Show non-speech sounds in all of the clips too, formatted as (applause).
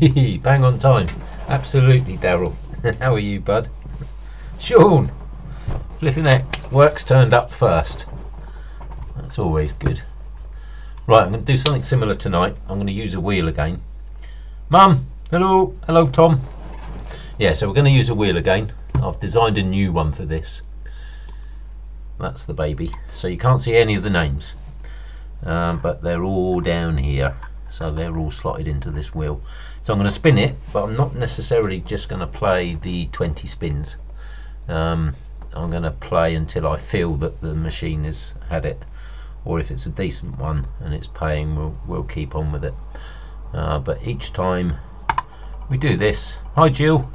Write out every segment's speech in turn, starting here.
(laughs) Bang on time. Absolutely, Daryl. (laughs) How are you, bud? Sean! Flipping it. Work's turned up first. That's always good. Right, I'm going to do something similar tonight. I'm going to use a wheel again. Mum! Hello! Hello, Tom. Yeah, so we're going to use a wheel again. I've designed a new one for this. That's the baby. So you can't see any of the names. Um, but they're all down here. So they're all slotted into this wheel. So I'm going to spin it, but I'm not necessarily just going to play the 20 spins. Um, I'm going to play until I feel that the machine has had it. Or if it's a decent one and it's paying, we'll, we'll keep on with it. Uh, but each time we do this, hi Jill,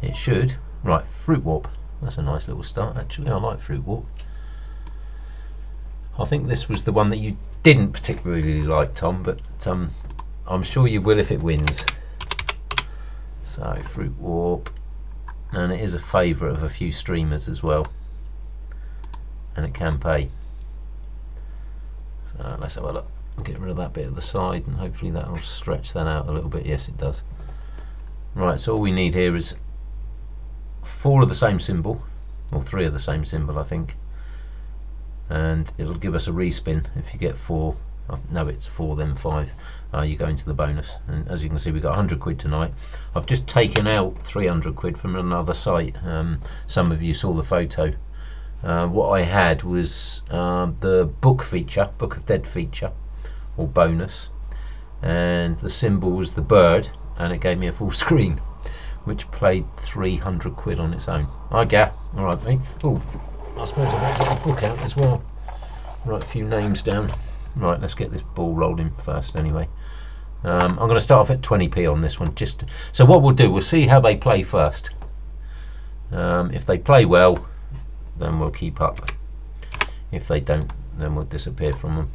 it should, right, fruit warp. That's a nice little start actually, I like fruit warp. I think this was the one that you didn't particularly like, Tom, but um, I'm sure you will if it wins. So, Fruit Warp. And it is a favourite of a few streamers as well. And it can pay. So, let's have a look. Get rid of that bit at the side and hopefully that will stretch that out a little bit. Yes, it does. Right, so all we need here is four of the same symbol, or three of the same symbol, I think and it'll give us a respin if you get four no it's four then five. Uh, you go into the bonus. And as you can see we've got 100 quid tonight. I've just taken out 300 quid from another site. Um, some of you saw the photo. Uh, what I had was uh, the book feature book of dead feature or bonus. And the symbol was the bird and it gave me a full (laughs) screen which played 300 quid on its own. I get alright mate. Oh I suppose I might get the book out as well. Write a few names down. Right, let's get this ball rolling first anyway. Um, I'm going to start off at 20p on this one. Just So what we'll do, we'll see how they play first. Um, if they play well, then we'll keep up. If they don't, then we'll disappear from them.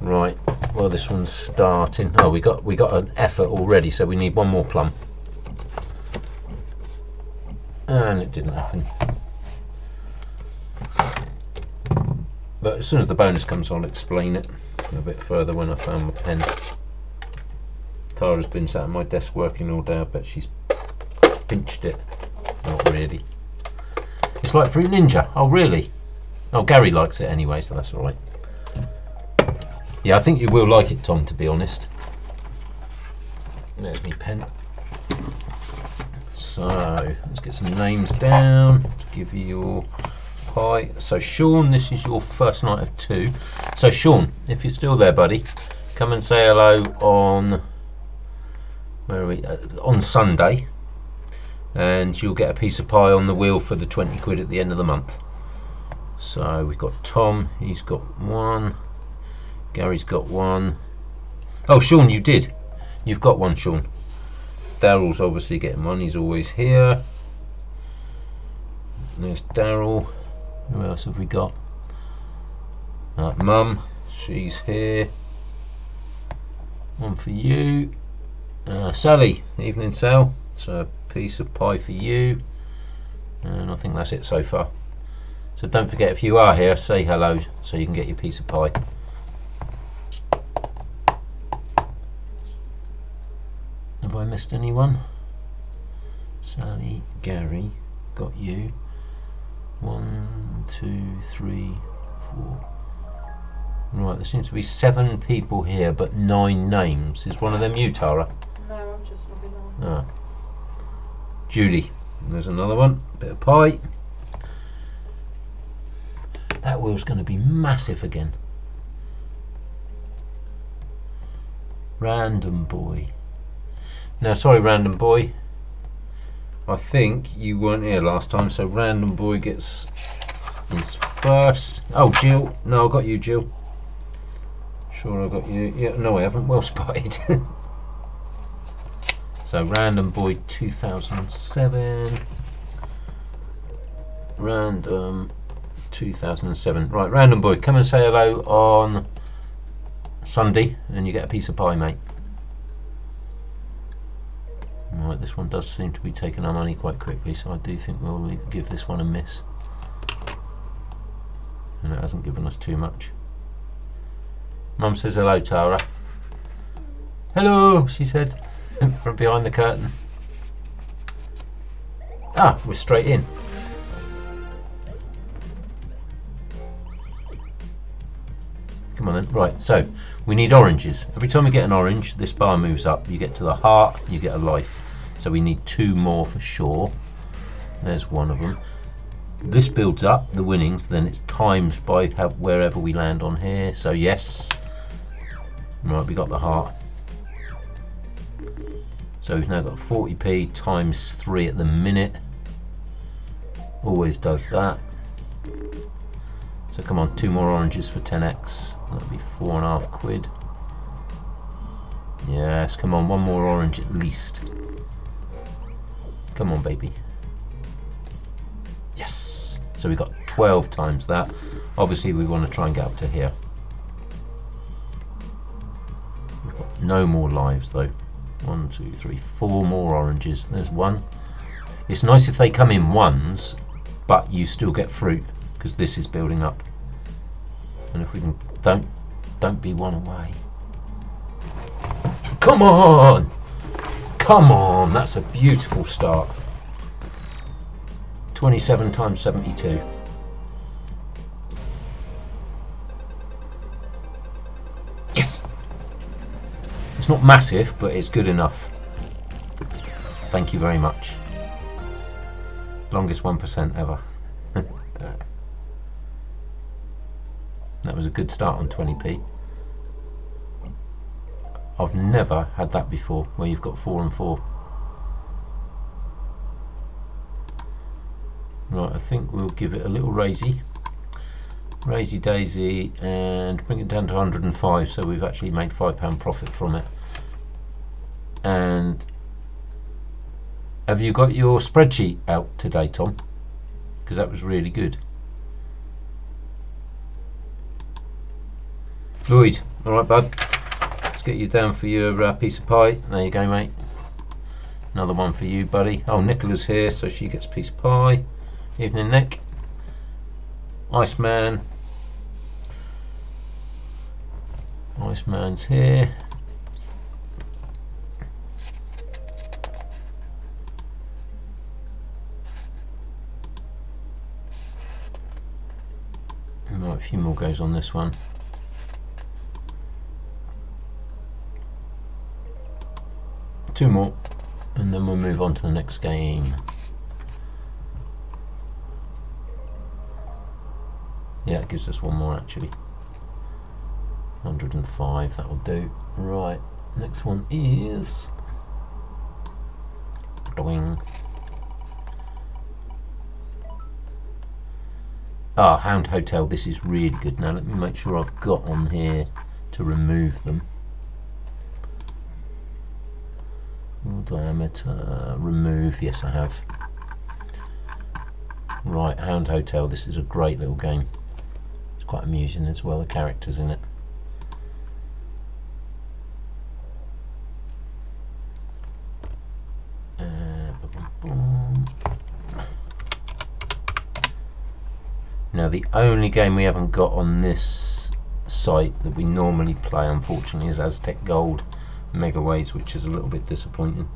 Right, well this one's starting. Oh, we got we got an effort already, so we need one more plum. And it didn't happen. But as soon as the bonus comes I'll explain it a bit further when I found my pen. Tara's been sat at my desk working all day, I bet she's pinched it. Not really. It's like Fruit Ninja. Oh really? Oh Gary likes it anyway, so that's alright. Yeah, I think you will like it, Tom, to be honest. There's my pen. So, let's get some names down to give you your Hi. So Sean, this is your first night of two. So Sean, if you're still there, buddy, come and say hello on where are we? Uh, on Sunday, and you'll get a piece of pie on the wheel for the 20 quid at the end of the month. So we've got Tom, he's got one. Gary's got one. Oh, Sean, you did. You've got one, Sean. Daryl's obviously getting one. He's always here. There's Daryl. Who else have we got? Mum, she's here. One for you. Uh, Sally, evening Sal. So a piece of pie for you. And I think that's it so far. So don't forget if you are here, say hello so you can get your piece of pie. Have I missed anyone? Sally, Gary, got you. One, two, three, four. Right, there seems to be seven people here, but nine names. Is one of them you, Tara? No, I'm just logging on. Ah. Judy. There's another one. Bit of pie. That wheel's going to be massive again. Random boy. Now, sorry, random boy. I think you weren't here last time, so random boy gets his first. Oh, Jill. No, I got you, Jill. Sure, I got you. Yeah, no, I haven't. Well spotted. (laughs) so, random boy 2007. Random 2007. Right, random boy, come and say hello on Sunday, and you get a piece of pie, mate. Right, this one does seem to be taking our money quite quickly, so I do think we'll give this one a miss. And it hasn't given us too much. Mum says hello, Tara. Hello, she said (laughs) from behind the curtain. Ah, we're straight in. Come on then. Right, so we need oranges. Every time we get an orange, this bar moves up. You get to the heart, you get a life. So we need two more for sure. There's one of them. This builds up the winnings, then it's times by wherever we land on here. So yes. Right, we got the heart. So we've now got 40p times 3 at the minute. Always does that. So come on, two more oranges for 10x. That'll be four and a half quid. Yes, come on, one more orange at least. Come on, baby. Yes. So we got 12 times that. Obviously, we want to try and get up to here. We've got no more lives, though. One, two, three, four more oranges. There's one. It's nice if they come in ones, but you still get fruit, because this is building up. And if we can... Don't, don't be one away. Come on! Come on! That's a beautiful start. 27 times 72. Yes! It's not massive, but it's good enough. Thank you very much. Longest 1% ever. (laughs) that was a good start on 20p. I've never had that before, where you've got 4 and 4. Right, I think we'll give it a little raisy. Raisy daisy and bring it down to 105 so we've actually made £5 profit from it. And have you got your spreadsheet out today, Tom? Because that was really good. Lloyd, alright bud. Let's get you down for your uh, piece of pie. There you go, mate. Another one for you, buddy. Oh, Nicola's here, so she gets piece of pie. Evening, Nick. Iceman. Iceman's here. Right, a few more goes on this one. Two more, and then we'll move on to the next game. Yeah, it gives us one more actually. 105, that'll do. Right, next one is... Doing. Ah, Hound Hotel, this is really good. Now let me make sure I've got on here to remove them. Diameter, remove, yes I have. Right, Hound Hotel, this is a great little game quite amusing as well, the characters in it. Uh, now the only game we haven't got on this site that we normally play unfortunately is Aztec Gold Megaways which is a little bit disappointing.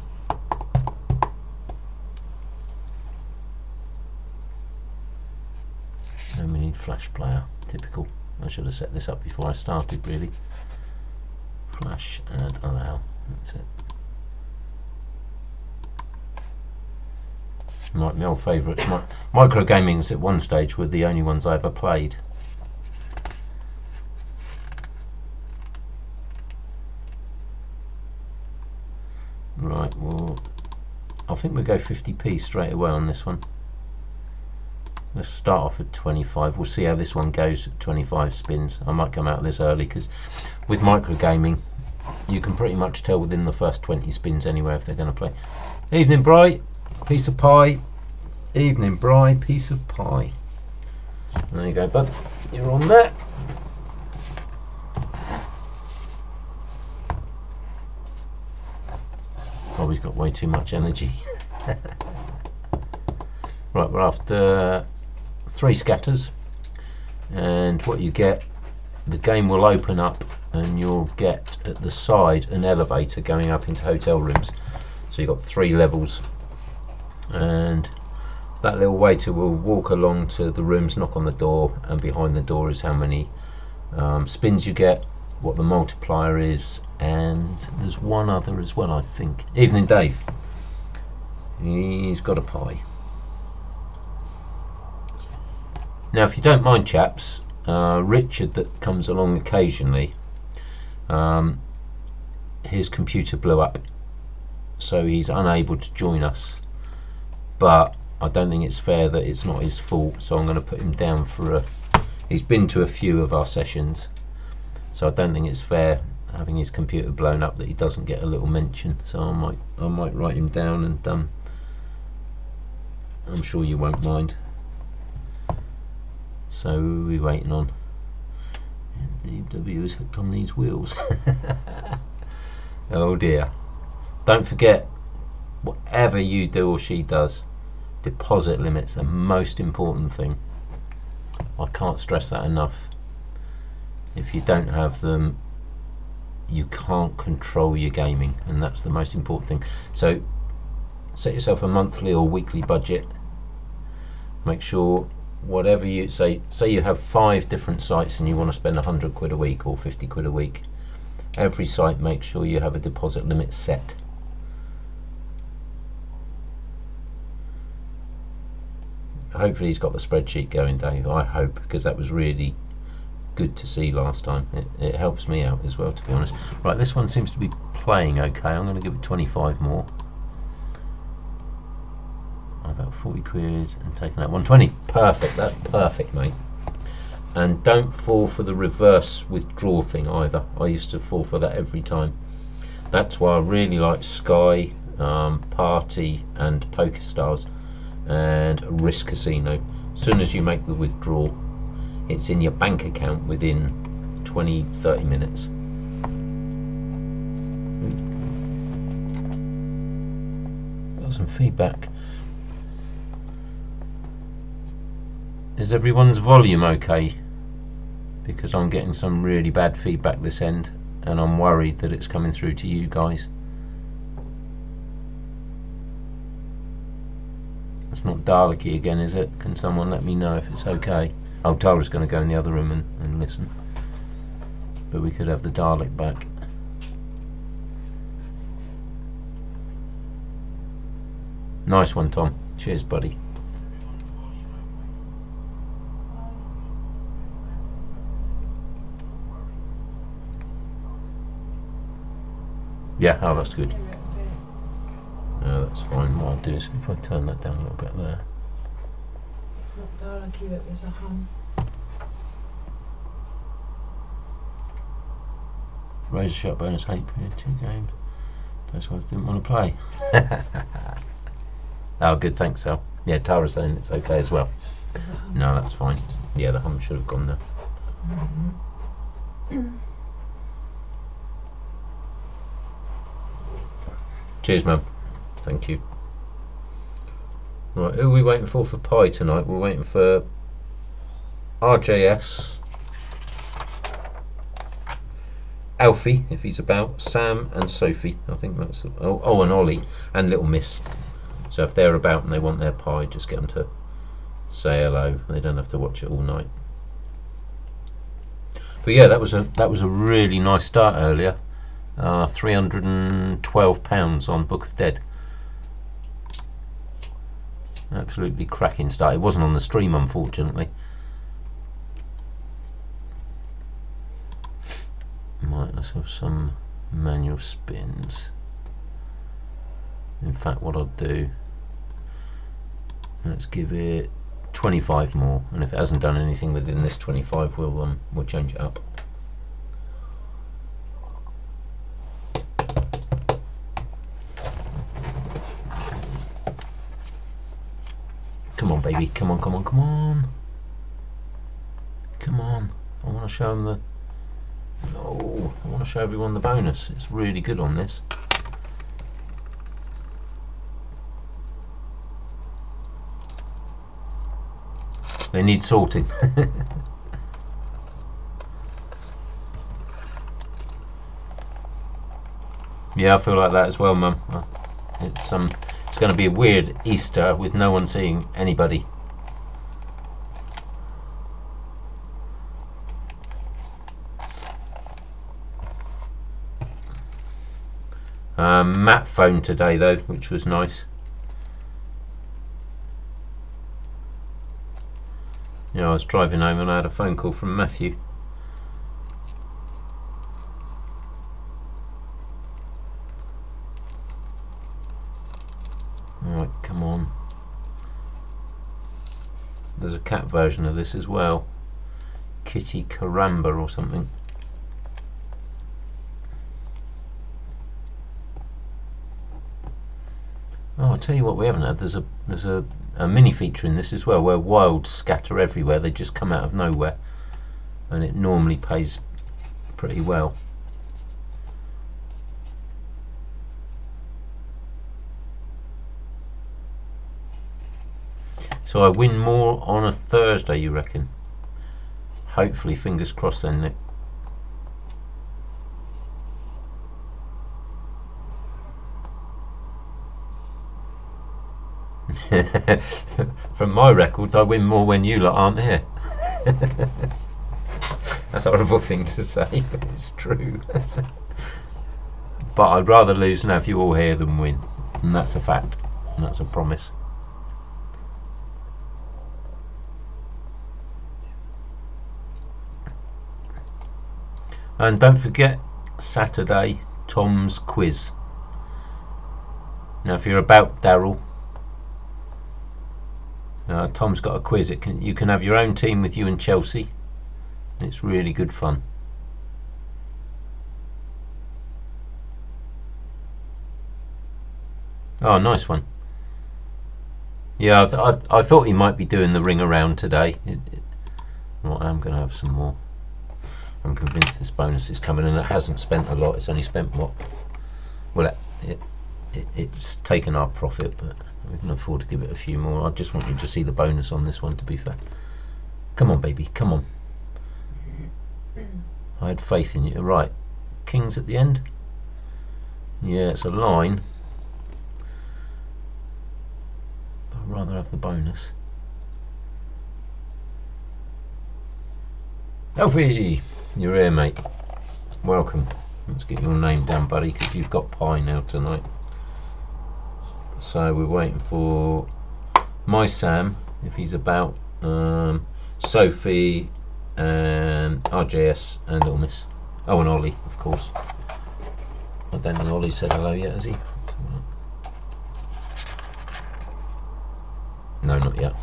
And we need Flash Player. Typical. I should have set this up before I started really. Flash and allow. That's it. My, my old favourites. My, micro gamings at one stage were the only ones I ever played. Right, well, I think we'll go 50p straight away on this one. Let's start off at 25. We'll see how this one goes at 25 spins. I might come out of this early because with micro gaming, you can pretty much tell within the first 20 spins anyway if they're going to play. Evening, Bright. Piece of pie. Evening, Bright. Piece of pie. There you go, bud. You're on there. Oh, he's got way too much energy. (laughs) right, we're after three scatters and what you get the game will open up and you'll get at the side an elevator going up into hotel rooms. So you've got three levels and that little waiter will walk along to the rooms, knock on the door, and behind the door is how many um, spins you get, what the multiplier is, and there's one other as well, I think. Evening, Dave. He's got a pie. Now, if you don't mind, chaps, uh, Richard that comes along occasionally, um, his computer blew up, so he's unable to join us. But I don't think it's fair that it's not his fault, so I'm going to put him down for a. He's been to a few of our sessions, so I don't think it's fair having his computer blown up that he doesn't get a little mention. So I might I might write him down and um, I'm sure you won't mind. So we're waiting on. And is hooked on these wheels. (laughs) oh dear! Don't forget, whatever you do or she does, deposit limits the most important thing. I can't stress that enough. If you don't have them, you can't control your gaming, and that's the most important thing. So, set yourself a monthly or weekly budget. Make sure whatever you say, say you have five different sites and you want to spend 100 quid a week or 50 quid a week. Every site, make sure you have a deposit limit set. hopefully he's got the spreadsheet going, Dave. I hope because that was really good to see last time. It, it helps me out as well, to be honest. Right, this one seems to be playing okay. I'm going to give it 25 more. About 40 quid and taking out 120. Perfect. That's perfect, mate. And don't fall for the reverse withdraw thing either. I used to fall for that every time. That's why I really like Sky, um, Party, and Poker Stars and Rizk Casino. As soon as you make the withdrawal, it's in your bank account within 20 30 minutes. Got some feedback. Is everyone's volume okay? Because I'm getting some really bad feedback this end and I'm worried that it's coming through to you guys. It's not Daleki again, is it? Can someone let me know if it's okay? Oh, Tara's going to go in the other room and, and listen. But we could have the Dalek back. Nice one, Tom. Cheers, buddy. Yeah, oh, that's good. No, that's fine. What I'll do is if I turn that down a little bit there. It's not dark it with a hum. Razor Shark bonus 8 period, 2 games. Those ones didn't want to play. (laughs) oh, good, thanks, Al. Yeah, Tara's saying it's okay as well. There's a hum. No, that's fine. Yeah, the hum should have gone there. Mm-hmm. (clears throat) Cheers, man. Thank you. Right, who are we waiting for for pie tonight? We're waiting for RJS, Alfie, if he's about, Sam and Sophie. I think that's oh, oh, and Ollie and Little Miss. So if they're about and they want their pie, just get them to say hello. They don't have to watch it all night. But yeah, that was a that was a really nice start earlier. Uh, Three hundred and twelve pounds on Book of Dead. Absolutely cracking start. It wasn't on the stream, unfortunately. Right, let's have some manual spins. In fact, what I'll do, let's give it 25 more, and if it hasn't done anything within this 25, we'll um, we'll change it up. Come on, baby. Come on, come on, come on. Come on. I want to show them the... No. I want to show everyone the bonus. It's really good on this. They need sorting. (laughs) yeah, I feel like that as well, Mum. Uh, it's um, it's going to be a weird Easter with no one seeing anybody. Um, Matt phoned today though, which was nice. Yeah, I was driving home and I had a phone call from Matthew. Alright, come on. There's a cat version of this as well. Kitty Caramba or something. Oh, I'll tell you what we haven't had. There's a there's a, a mini feature in this as well where wilds scatter everywhere. They just come out of nowhere, and it normally pays pretty well. So I win more on a Thursday, you reckon? Hopefully, fingers crossed then, Nick. (laughs) From my records, I win more when you lot aren't here. (laughs) That's a horrible thing to say, (laughs) but it's true. but I'd rather lose now if you all here than win. And that's a fact. And that's a promise. And don't forget Saturday, Tom's quiz. Now, if you're about Daryl, uh, Tom's got a quiz. It can you can have your own team with you and Chelsea. It's really good fun. Oh, nice one. Yeah, I, th- I, th- I thought he might be doing the ring around today. It, it, well, I'm going to have some more. I'm convinced this bonus is coming, and it hasn't spent a lot. It's only spent what? Well, it, it, it it's taken our profit, but we can afford to give it a few more. I just want you to see the bonus on this one. To be fair, come on, baby, come on. I had faith in you. Right, kings at the end. Yeah, it's a line. I'd rather have the bonus. Alfie, you're here, mate. Welcome. Let's get your name down, buddy, because you've got pie now tonight. So we're waiting for my Sam, if he's about, um, Sophie, and RJS, and Little Miss. Oh, and Ollie, of course. I don't think Ollie said hello yet, has he? No, not yet.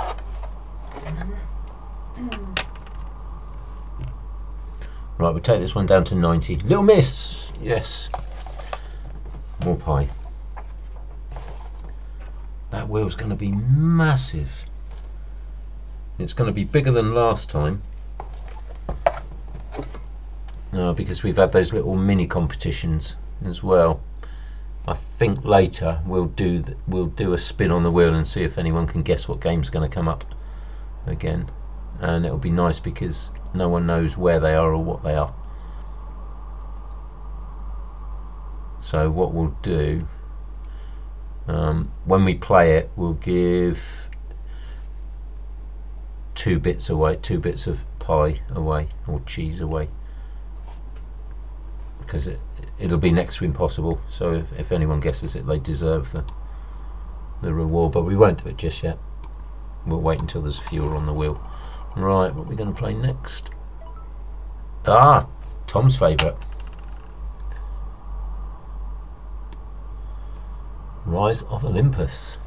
Right, we'll take this one down to 90. Little Miss! Yes. More pie. That wheel's going to be massive. It's going to be bigger than last time. Uh, because we've had those little mini competitions as well. I think later we'll do we'll do a spin on the wheel and see if anyone can guess what game's going to come up again. And it'll be nice because no one knows where they are or what they are. So what we'll do um, when we play it, we'll give two bits away, two bits of pie away or cheese away, because it it'll be next to impossible. So if, if anyone guesses it, they deserve the the reward. But we won't do it just yet. We'll wait until there's fewer on the wheel. Right, what are we going to play next? Ah, Tom's favourite. Rise of Olympus.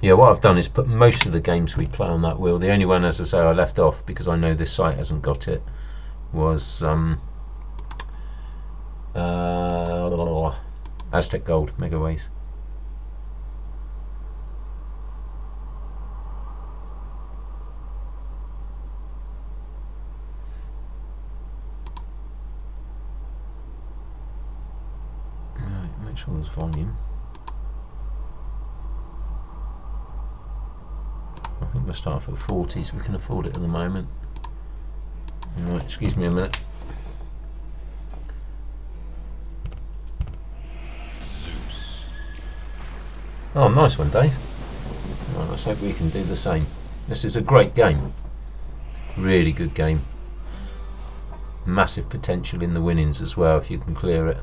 Yeah, what I've done is put most of the games we play on that wheel. The only one, as I say, I left off because I know this site hasn't got it, was um, uh, Aztec Gold Megaways. Right, make sure there's volume. I think We'll start for 40 so we can afford it at the moment. Right, excuse me a minute. Oh, nice one, Dave. Let's hope we can do the same. This is a great game. Really good game. Massive potential in the winnings as well if you can clear it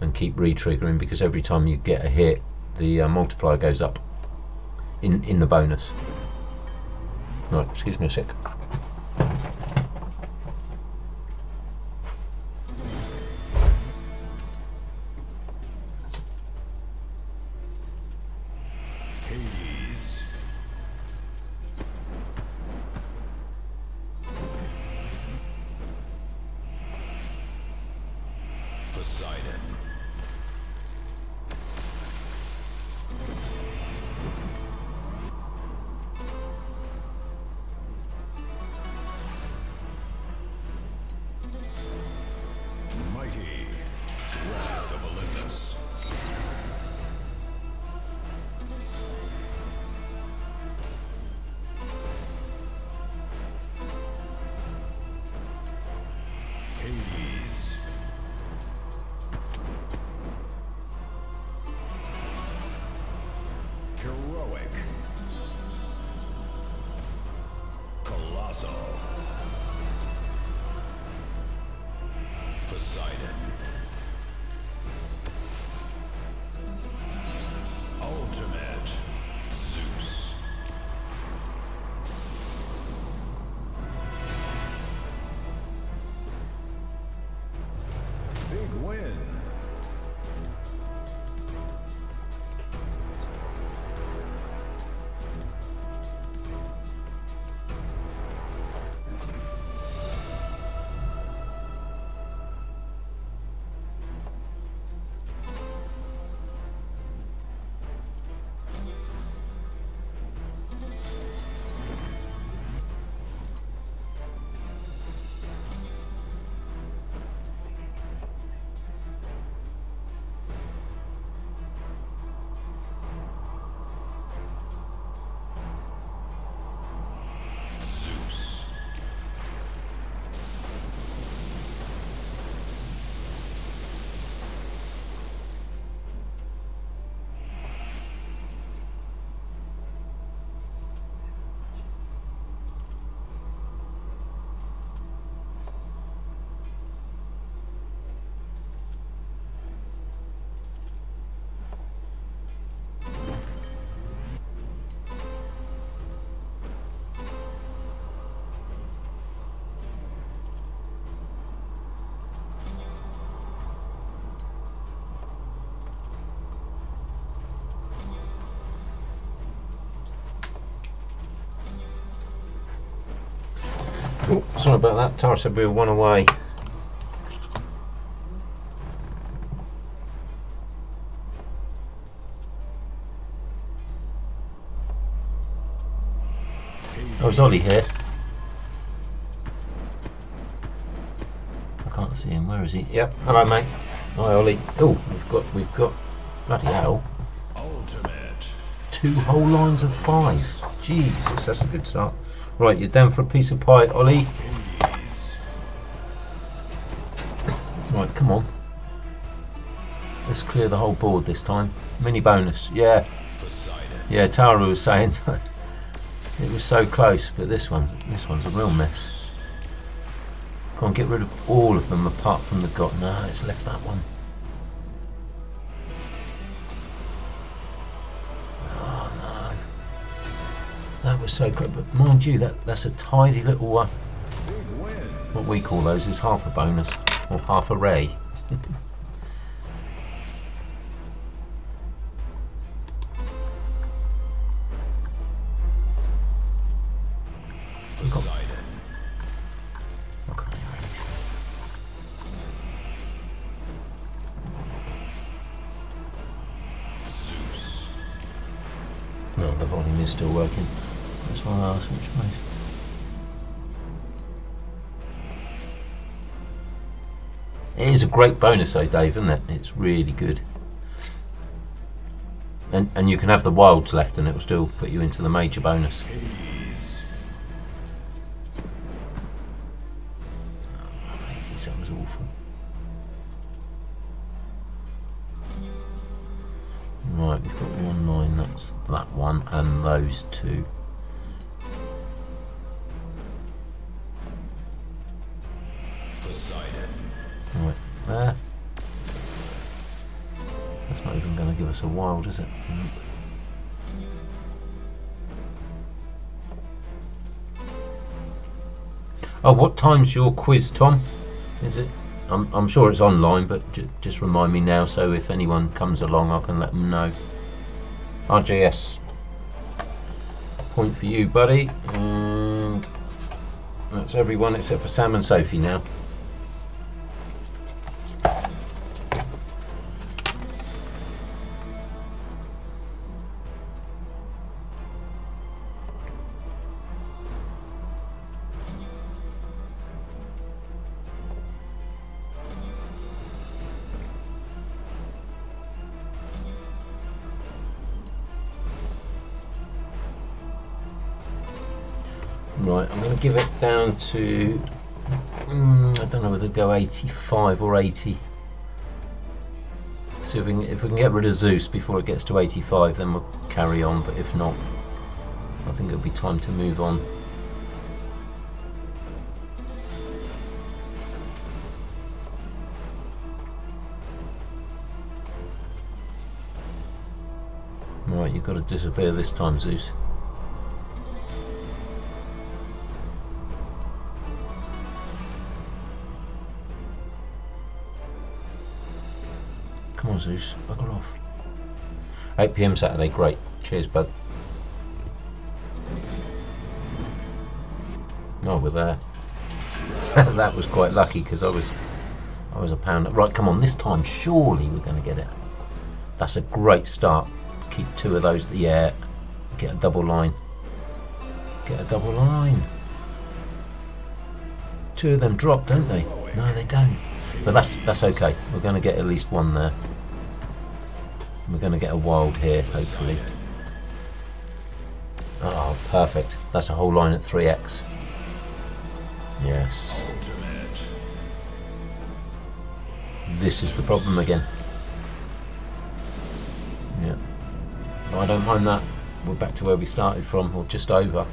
and keep re-triggering because every time you get a hit the uh, multiplier goes up in, in the bonus. Right, excuse me a sec. About that. Tara said we were one away. Oh, is Ollie here? I can't see him. Where is he? Yep. Hello, mate. Hi, Ollie. Oh, we've got we've got bloody hell. Ultimate. Two whole lines of five. Jesus, that's a good start. Right, you're down for a piece of pie, Ollie. The whole board this time. Mini bonus. Yeah, yeah. Tara was saying (laughs) it was so close, but this one's this one's a real mess. Can't get rid of all of them apart from the god. No, it's left that one. Oh no, that was so great. But mind you, that that's a tidy little one. Win. What we call those is half a bonus or half a ray. (laughs) is still working. That's why I asked which way. It is a great bonus though, Dave, isn't it? It's really good. And and you can have the wilds left, and it will still put you into the major bonus. Two. Right there. That's not even going to give us a wild, is it? Mm. Oh, what time's your quiz, Tom? Is it? I'm, I'm sure it's online, but just remind me now so if anyone comes along, I can let them know. RJS. Point for you, buddy. And that's everyone except for Sam and Sophie now. To. Mm, I don't know whether to go 85 or 80. So if we, can, if we can get rid of Zeus before it gets to 85, then we'll carry on. But if not, I think it'll be time to move on. Right, you've got to disappear this time, Zeus. Zeus, bugger off. 8 pm Saturday, great. Cheers, bud. Oh, we're there. (laughs) that was quite lucky because I was, I was a pound. Right, come on, this time surely we're going to get it. That's a great start. Keep two of those at the air. Get a double line. Get a double line. Two of them drop, don't they? No, they don't. But that's that's okay. We're going to get at least one there. We're going to get a wild here, hopefully. Oh, perfect. That's a whole line at 3x. Yes. This is the problem again. Yeah. No, I don't mind that. We're back to where we started from, or just over.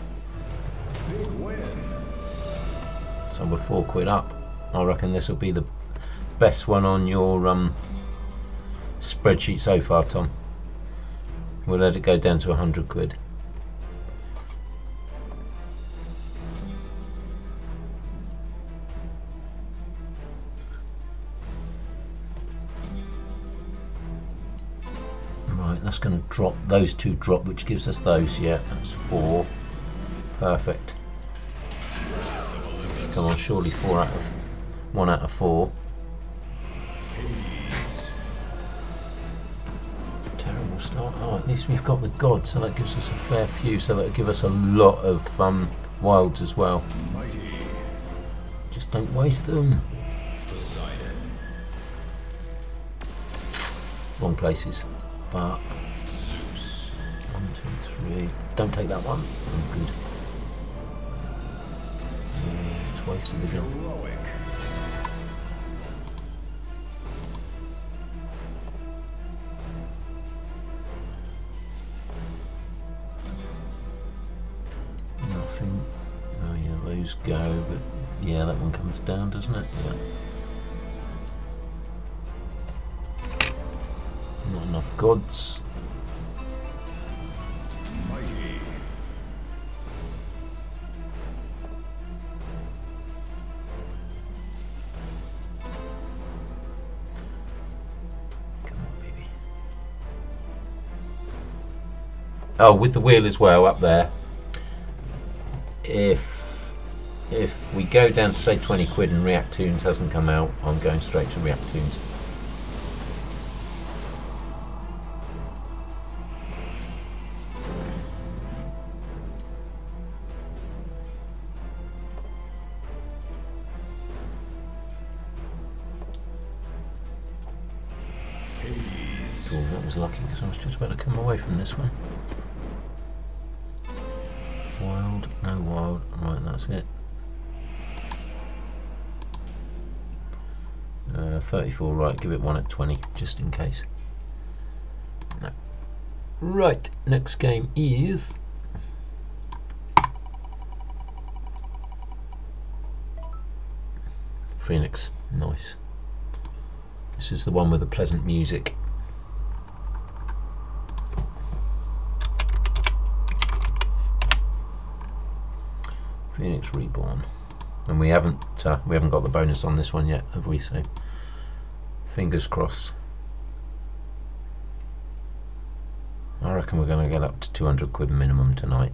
So we're four quid up. I reckon this will be the best one on your um, spreadsheet so far, Tom. We'll let it go down to 100 quid. Right, that's going to drop, those two drop, which gives us those, yeah, that's four. Perfect. Come on, surely four out of one out of four. Least we've got the god, so that gives us a fair few. So that'll give us a lot of um, wilds as well. Mighty. Just don't waste them. Poseidon. Wrong places. But Zeus. one, two, three. Don't take that one. Oh, good. Yeah, it's wasted again. Doesn't it? Yeah. Not enough baby. Oh, with the wheel as well up there. Go down to say 20 quid and Reactoonz hasn't come out, I'm going straight to React Tunes. Oh, that was lucky because I was just about to come away from this one. 34, right, give it one at 20, just in case. No. Right, next game is. Phoenix, nice. This is the one with the pleasant music. Phoenix Reborn, and we haven't uh, we haven't got the bonus on this one yet, have we? So fingers crossed. I reckon we're going to get up to 200 quid minimum tonight.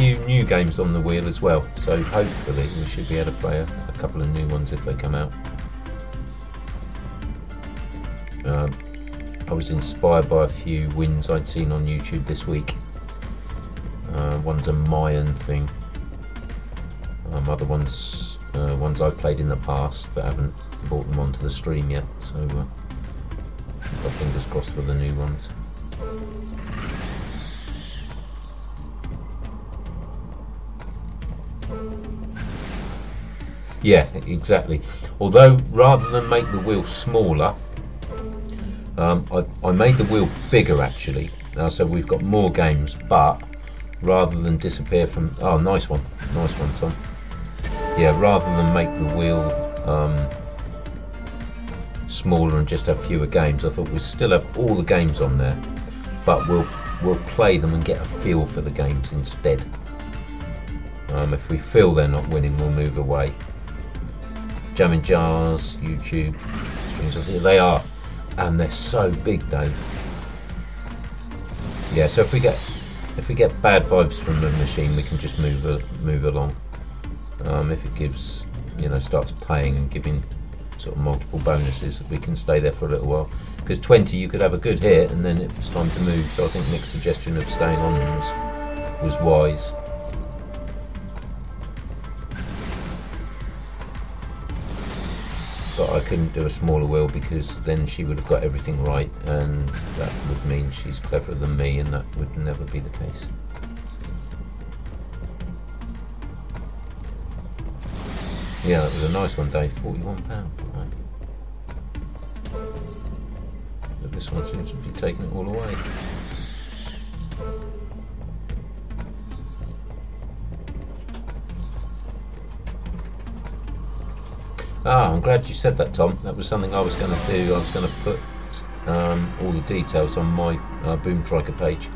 Few new games on the wheel as well, so hopefully we should be able to play a, a couple of new ones if they come out. Um, I was inspired by a few wins I'd seen on YouTube this week. Uh, one's a Mayan thing. Um, other ones, uh, ones I've played in the past, but haven't brought them onto the stream yet. So, uh, fingers crossed for the new ones. Yeah, exactly. Although rather than make the wheel smaller, um, I, I made the wheel bigger actually. Now, so we've got more games, but rather than disappear from oh, nice one, nice one, Tom. Yeah, rather than make the wheel um, smaller and just have fewer games, I thought we'd still have all the games on there, but we'll we'll play them and get a feel for the games instead. Um, if we feel they're not winning, we'll move away. Jamming Jars, YouTube, strings they are, and they're so big, Dave. Yeah, so if we get if we get bad vibes from the machine, we can just move move along. Um, if it gives, you know, starts paying and giving sort of multiple bonuses, we can stay there for a little while. Because 20, you could have a good hit, and then it was time to move. So I think Nick's suggestion of staying on was was wise. I couldn't do a smaller wheel because then she would have got everything right and that would mean she's cleverer than me and that would never be the case. Yeah, that was a nice one, Dave. Forty-one pound. Right. But this one seems to be taking it all away. Ah, I'm glad you said that, Tom. That was something I was going to do. I was going to put um, all the details on my uh, Boom page.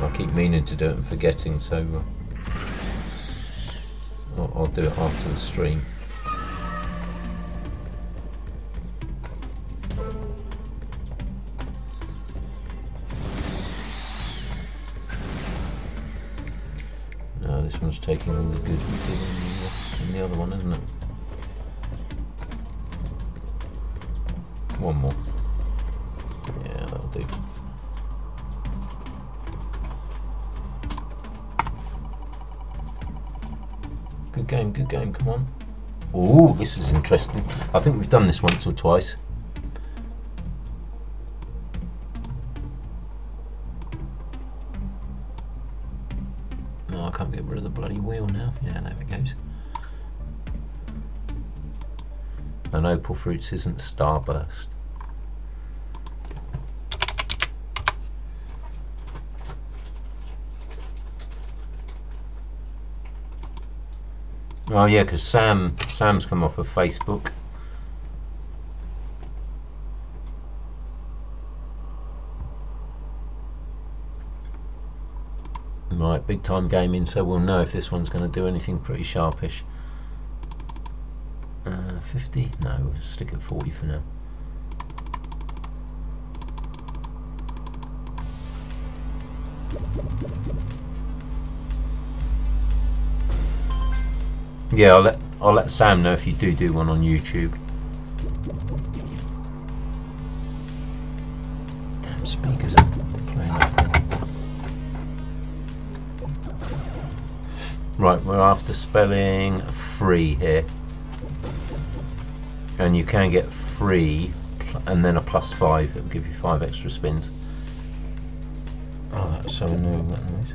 I keep meaning to do it and forgetting, so uh, I'll, I'll do it after the stream. No, this one's taking all the good we did in the other one, isn't it? Game, come on. Oh, this is interesting. I think we've done this once or twice. No, I can't get rid of the bloody wheel now. Yeah, there it goes. And Opal Fruits isn't Starburst. Oh yeah, because Sam Sam's come off of Facebook. Right, big time gaming, so we'll know if this one's going to do anything pretty sharpish. Uh, 50? No, we'll just stick at 40 for now. Yeah, I'll let I'll let Sam know if you do do one on YouTube. Damn speakers are playing up. Right, we're after spelling free here, and you can get free and then a plus five. It'll give you five extra spins. Oh, that's so annoying that noise.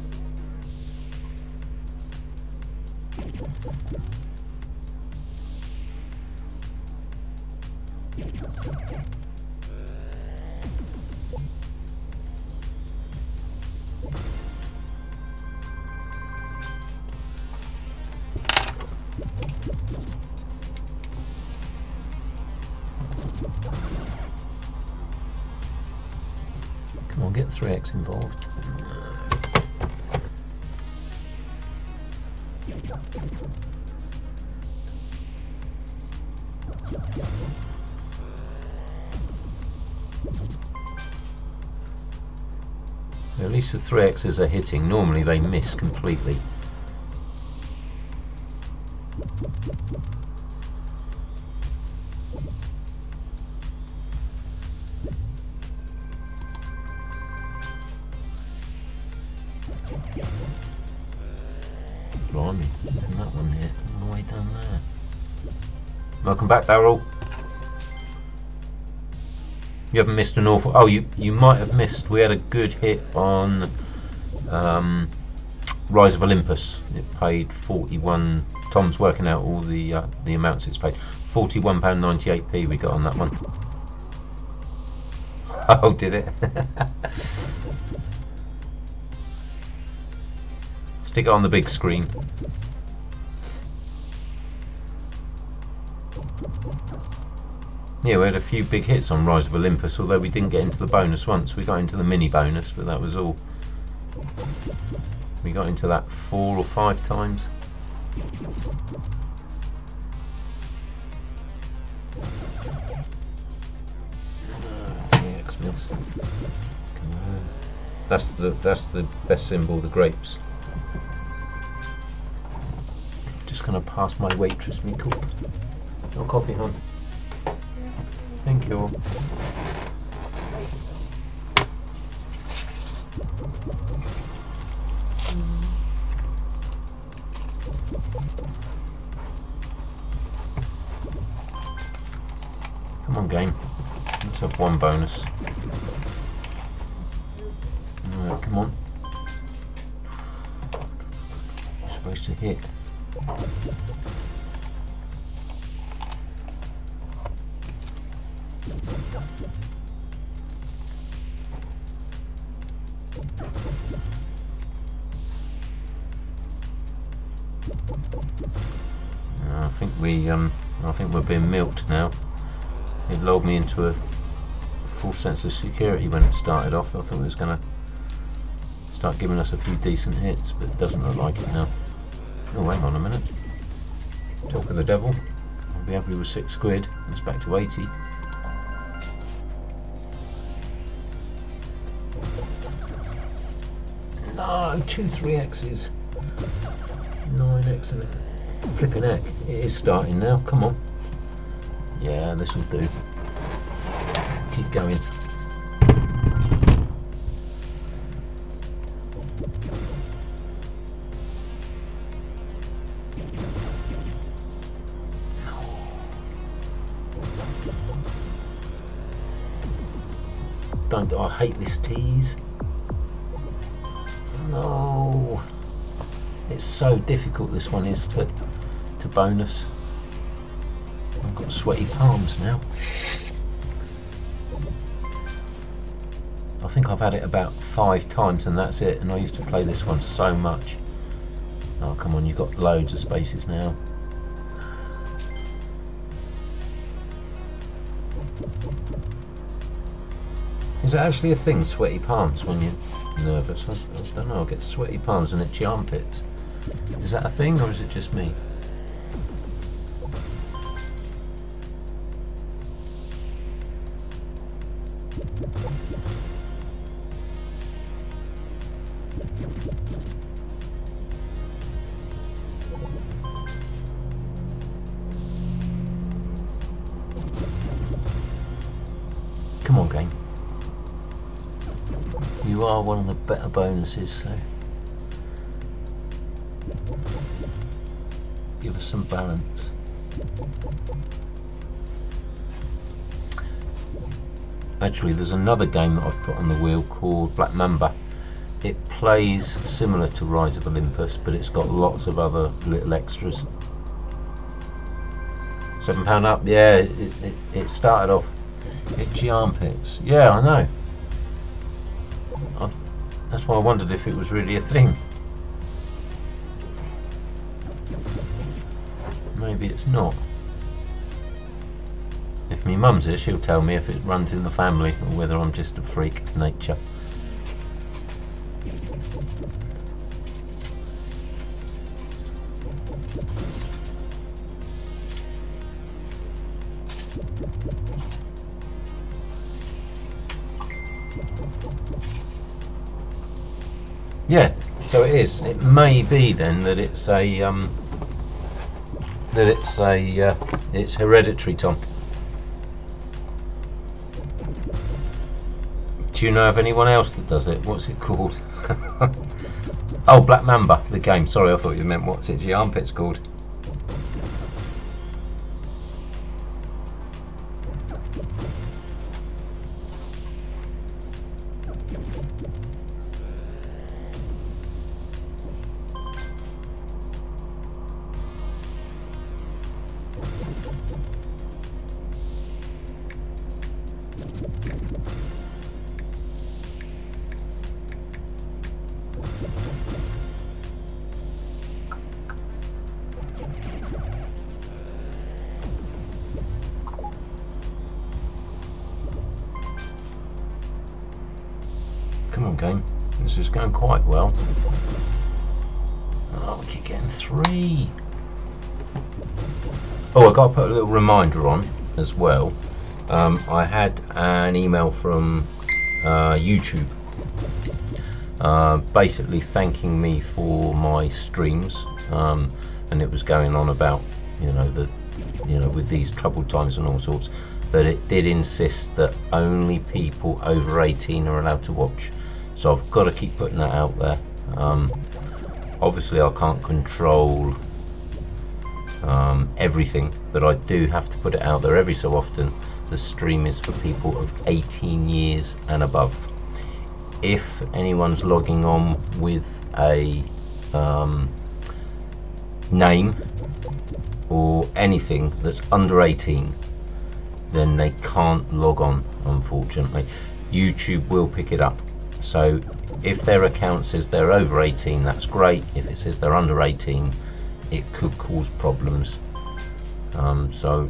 On, get 3x involved. At least the 3x's are hitting. Normally they miss completely. Welcome back, Daryl. You haven't missed an awful. Oh, you you might have missed. We had a good hit on um, Rise of Olympus. It paid forty-one. Tom's working out all the uh, the amounts it's paid. Forty-one pound ninety-eight p. We got on that one. (laughs) Oh, did it? (laughs) Stick it on the big screen. Yeah, we had a few big hits on Rise of Olympus, although we didn't get into the bonus once. We got into the mini bonus, but that was all. We got into that four or five times. 3x miss. Come on. That's the that's the best symbol, the grapes. Just gonna pass my waitress me cup. No coffee, hon. Thank you. Come on, game. Let's have one bonus. Alright, come on. You're supposed to hit. Um, I think we're being milked now. It lulled me into a full sense of security when it started off. I thought it was going to start giving us a few decent hits, but it doesn't look like it now. Oh, hang on a minute. Talk of the devil. I'll be happy with six quid. It's back to 80. No, two three X's. Nine X and a flipping heck. It is starting now. Come on. Yeah, this will do. Keep going. Don't I hate this tease? No. It's so difficult this one is to to bonus. I've got sweaty palms now. I think I've had it about five times and that's it and I used to play this one so much. Oh come on, you've got loads of spaces now. Is that actually a thing, sweaty palms, when you're nervous? I, I don't know, I get sweaty palms and itchy armpits. Is that a thing or is it just me? Bonuses, so give us some balance. Actually, there's another game that I've put on the wheel called Black Mamba. It plays similar to Rise of Olympus, but it's got lots of other little extras. Seven pound up, yeah. It, it, it started off itchy armpits. Yeah, I know. Why I wondered if it was really a thing. Maybe it's not. If my mum's here, she'll tell me if it runs in the family or whether I'm just a freak of nature. Yeah, so it is. It may be then that it's a um, that it's a uh, it's hereditary, Tom. Do you know of anyone else that does it? What's it called? (laughs) oh, Black Mamba, the game. Sorry, I thought you meant what's it? G armpits called. Put a little reminder on as well. Um, I had an email from uh, YouTube, uh, basically thanking me for my streams, um, and it was going on about, you know, the, you know, with these troubled times and all sorts. But it did insist that only people over 18 are allowed to watch. So I've got to keep putting that out there. Um, obviously, I can't control um, everything, but I do have to put it out there every so often. The stream is for people of 18 years and above. If anyone's logging on with a um, name or anything that's under 18, then they can't log on, unfortunately. YouTube will pick it up. So if their account says they're over 18, that's great. If it says they're under 18, it could cause problems. Um, so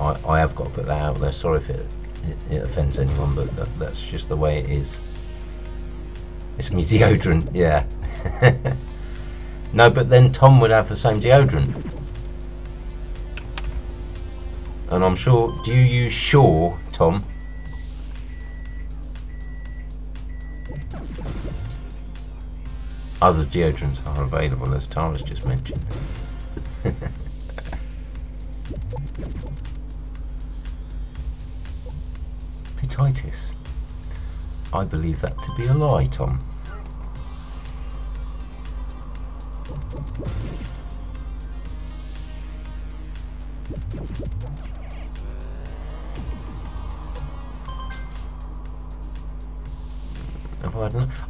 I, I, have got to put that out there. Sorry if it, it, it offends anyone, but that, that's just the way it is. It's me deodorant, yeah. (laughs) no, but then Tom would have the same deodorant. And I'm sure, do you use Sure, Tom? Other deodorants are available, as Tara's just mentioned. I believe that to be a lie, Tom.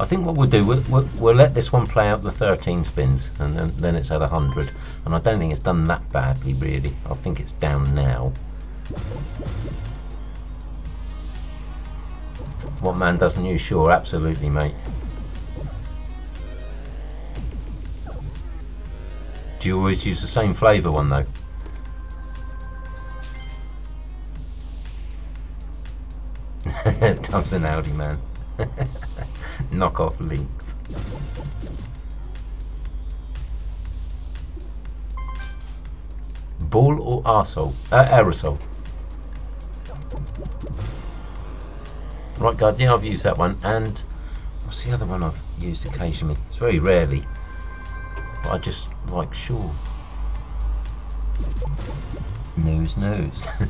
I think what we'll do, we'll, we'll, we'll, let this one play out the 13 spins, and then, then it's at 100. And I don't think it's done that badly, really. I think it's down now. What man doesn't use Sure? Absolutely, mate. Do you always use the same flavour one, though? (laughs) Tom's an Audi man. (laughs) Knock off links. Ball or arsehole? Uh, aerosol. Right guys, yeah, I've used that one, and what's the other one I've used occasionally? It's very rarely, but I just like Sure. Nose, nose. (laughs)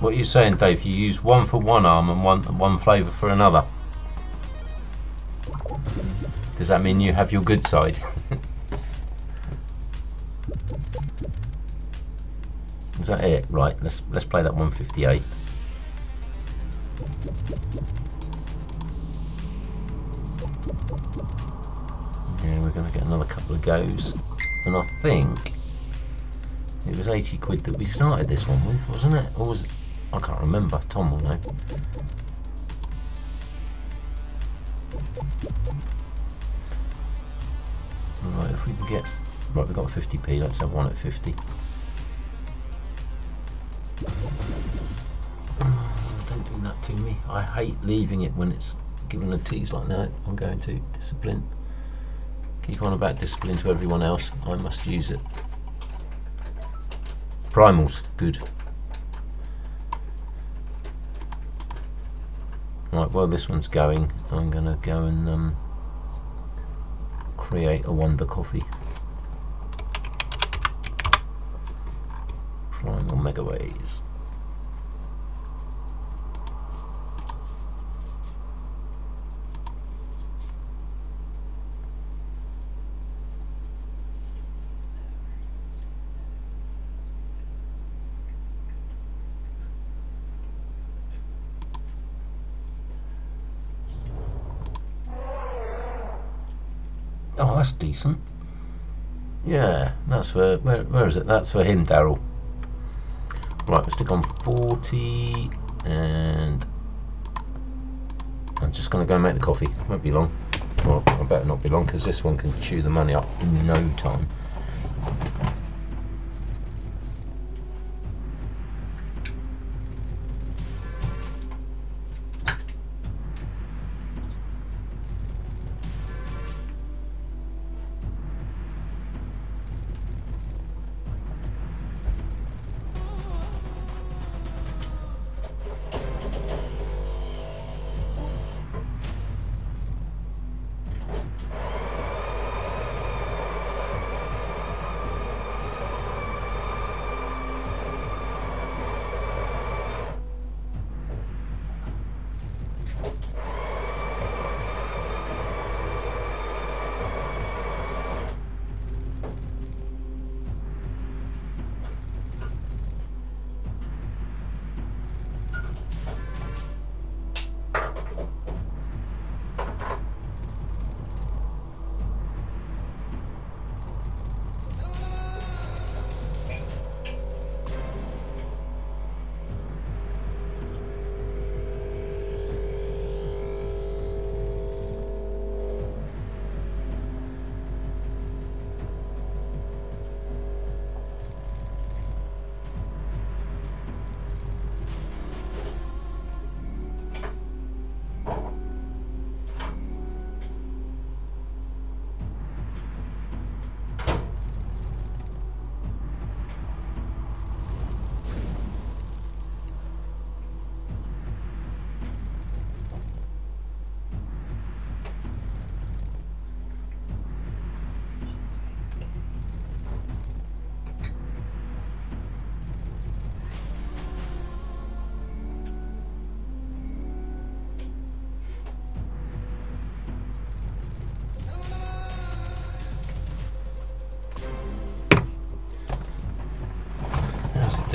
What are you saying, Dave? You use one for one arm and one one flavour for another. Does that mean you have your good side? (laughs) Is that it? Right. Let's let's play that 158. Yeah, we're going to get another couple of goes, and I think it was 80 quid that we started this one with, wasn't it? Or was it? I can't remember. Tom will know. Right, if we can get... Right, we've got 50p. Let's have one at 50. I hate leaving it when it's given a tease like that. I'm going to discipline. Keep on about discipline to everyone else. I must use it. Primals, good. Right, well this one's going, I'm going to go and um, create a Wonder Coffee. Primal Megaways. Oh, that's decent. Yeah, that's for where? Where is it? That's for him, Daryl. Right, let's stick on forty, and I'm just going to go and make the coffee. Won't be long. Well, I better not be long because this one can chew the money up in no time.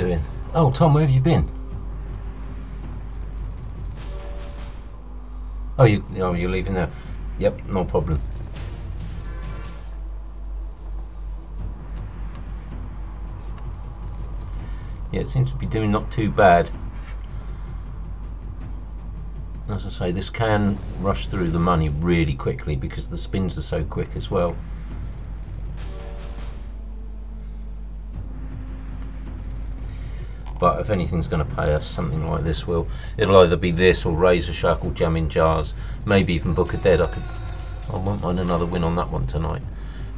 Doing? Oh, Tom, where have you been? Oh, you, oh, you're leaving now. Yep, no problem. Yeah, it seems to be doing not too bad. As I say, this can rush through the money really quickly because the spins are so quick as well. But if anything's going to pay us, something like this will. It'll either be this or Razor Shark or Jamming Jars. Maybe even Book of Dead. I could. I won't mind another win on that one tonight.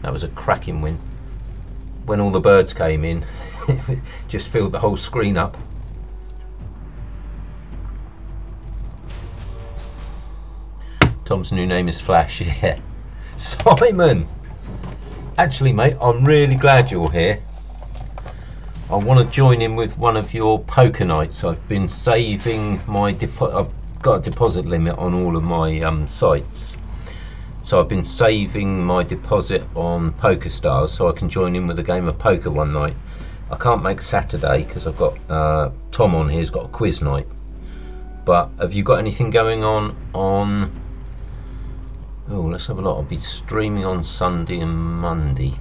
That was a cracking win. When all the birds came in, it (laughs) just filled the whole screen up. Tom's new name is Flash, (laughs) yeah. Simon! Actually, mate, I'm really glad you're here. I want to join in with one of your poker nights. I've been saving my depo- I've got a deposit limit on all of my um, sites. So I've been saving my deposit on Poker Stars so I can join in with a game of poker one night. I can't make Saturday because I've got uh, Tom on here. He's got a quiz night. But have you got anything going on on? Oh, let's have a lot. I'll be streaming on Sunday and Monday.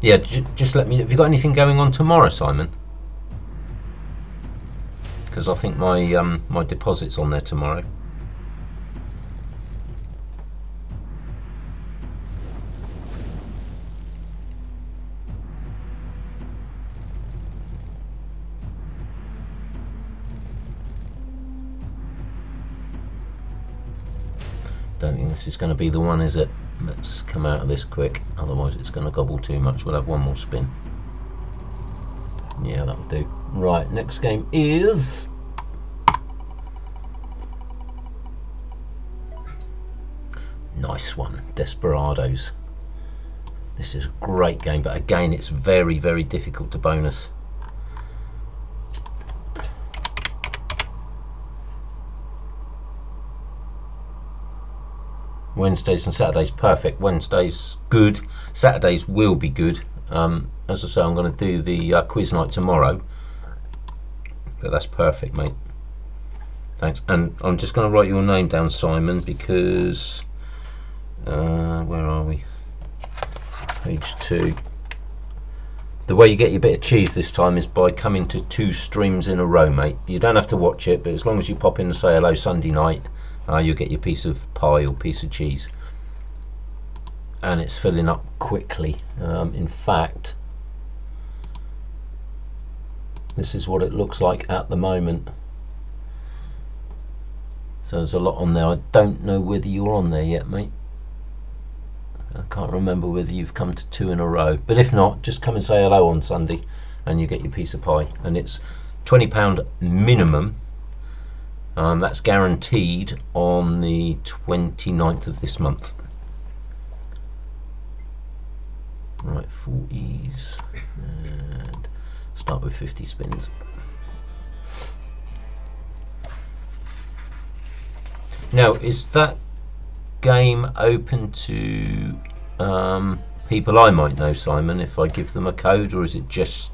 Yeah, just let me. Have you got anything going on tomorrow, Simon? Because I think my um, my deposit's on there tomorrow. Don't think this is going to be the one, is it? Let's come out of this quick, otherwise it's going to gobble too much. We'll have one more spin. Yeah, that'll do. Right, next game is. Nice one, Desperados. This is a great game, but again, it's very, very difficult to bonus. Wednesdays and Saturdays perfect. Wednesdays good. Saturdays will be good. Um, as I say, I'm going to do the uh, quiz night tomorrow. But that's perfect, mate. Thanks. And I'm just going to write your name down, Simon, because uh, where are we? Page two. The way you get your bit of cheese this time is by coming to two streams in a row, mate. You don't have to watch it, but as long as you pop in and say hello Sunday night, uh, you'll get your piece of pie or piece of cheese. And it's filling up quickly. Um, in fact, this is what it looks like at the moment. So there's a lot on there. I don't know whether you're on there yet, mate. I can't remember whether you've come to two in a row. But if not, just come and say hello on Sunday and you get your piece of pie. And it's £20 minimum. Um, that's guaranteed on the 29th of this month. Right, 40s. And start with 50 spins. Now, is that game open to um, people I might know, Simon, if I give them a code, or is it just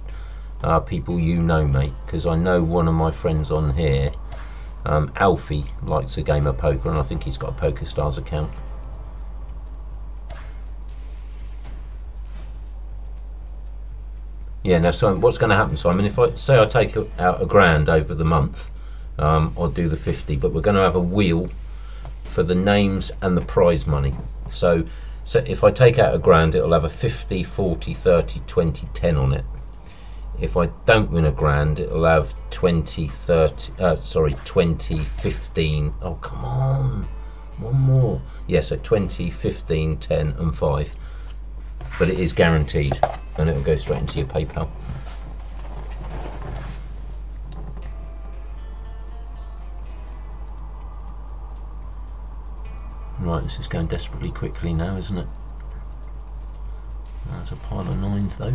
uh, people you know, mate? Because I know one of my friends on here, um, Alfie, likes a game of poker, and I think he's got a PokerStars account. Yeah, now, Simon, what's going to happen, Simon? If I say I take out a grand over the month, um, I'll do the 50, but we're going to have a wheel for the names and the prize money. So, so if I take out a grand, it'll have a 50, 40, 30, 20, 10 on it. If I don't win a grand, it'll have 20, 30, uh, sorry, 20, 15. Oh, come on. One more. Yeah, so 20, 15, 10, and 5. But it is guaranteed, and it'll go straight into your PayPal. Right, this is going desperately quickly now, isn't it? There's a pile of nines though.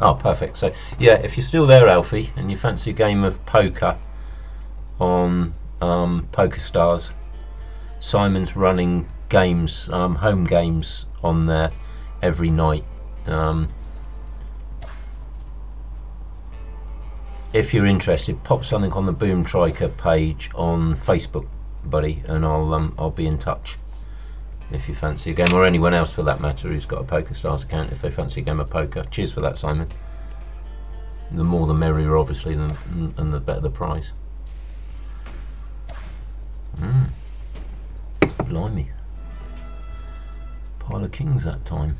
Oh, perfect. So, yeah, if you're still there, Alfie, and you fancy a game of poker on um, Poker Stars, Simon's running games, um, home games on there every night. Um, if you're interested, pop something on the Boomtriker page on Facebook, buddy, and I'll um, I'll be in touch if you fancy a game, or anyone else for that matter who's got a PokerStars account if they fancy a game of poker. Cheers for that, Simon. The more the merrier, obviously, and, and the better the prize. Mm. Blimey. Pile of kings that time.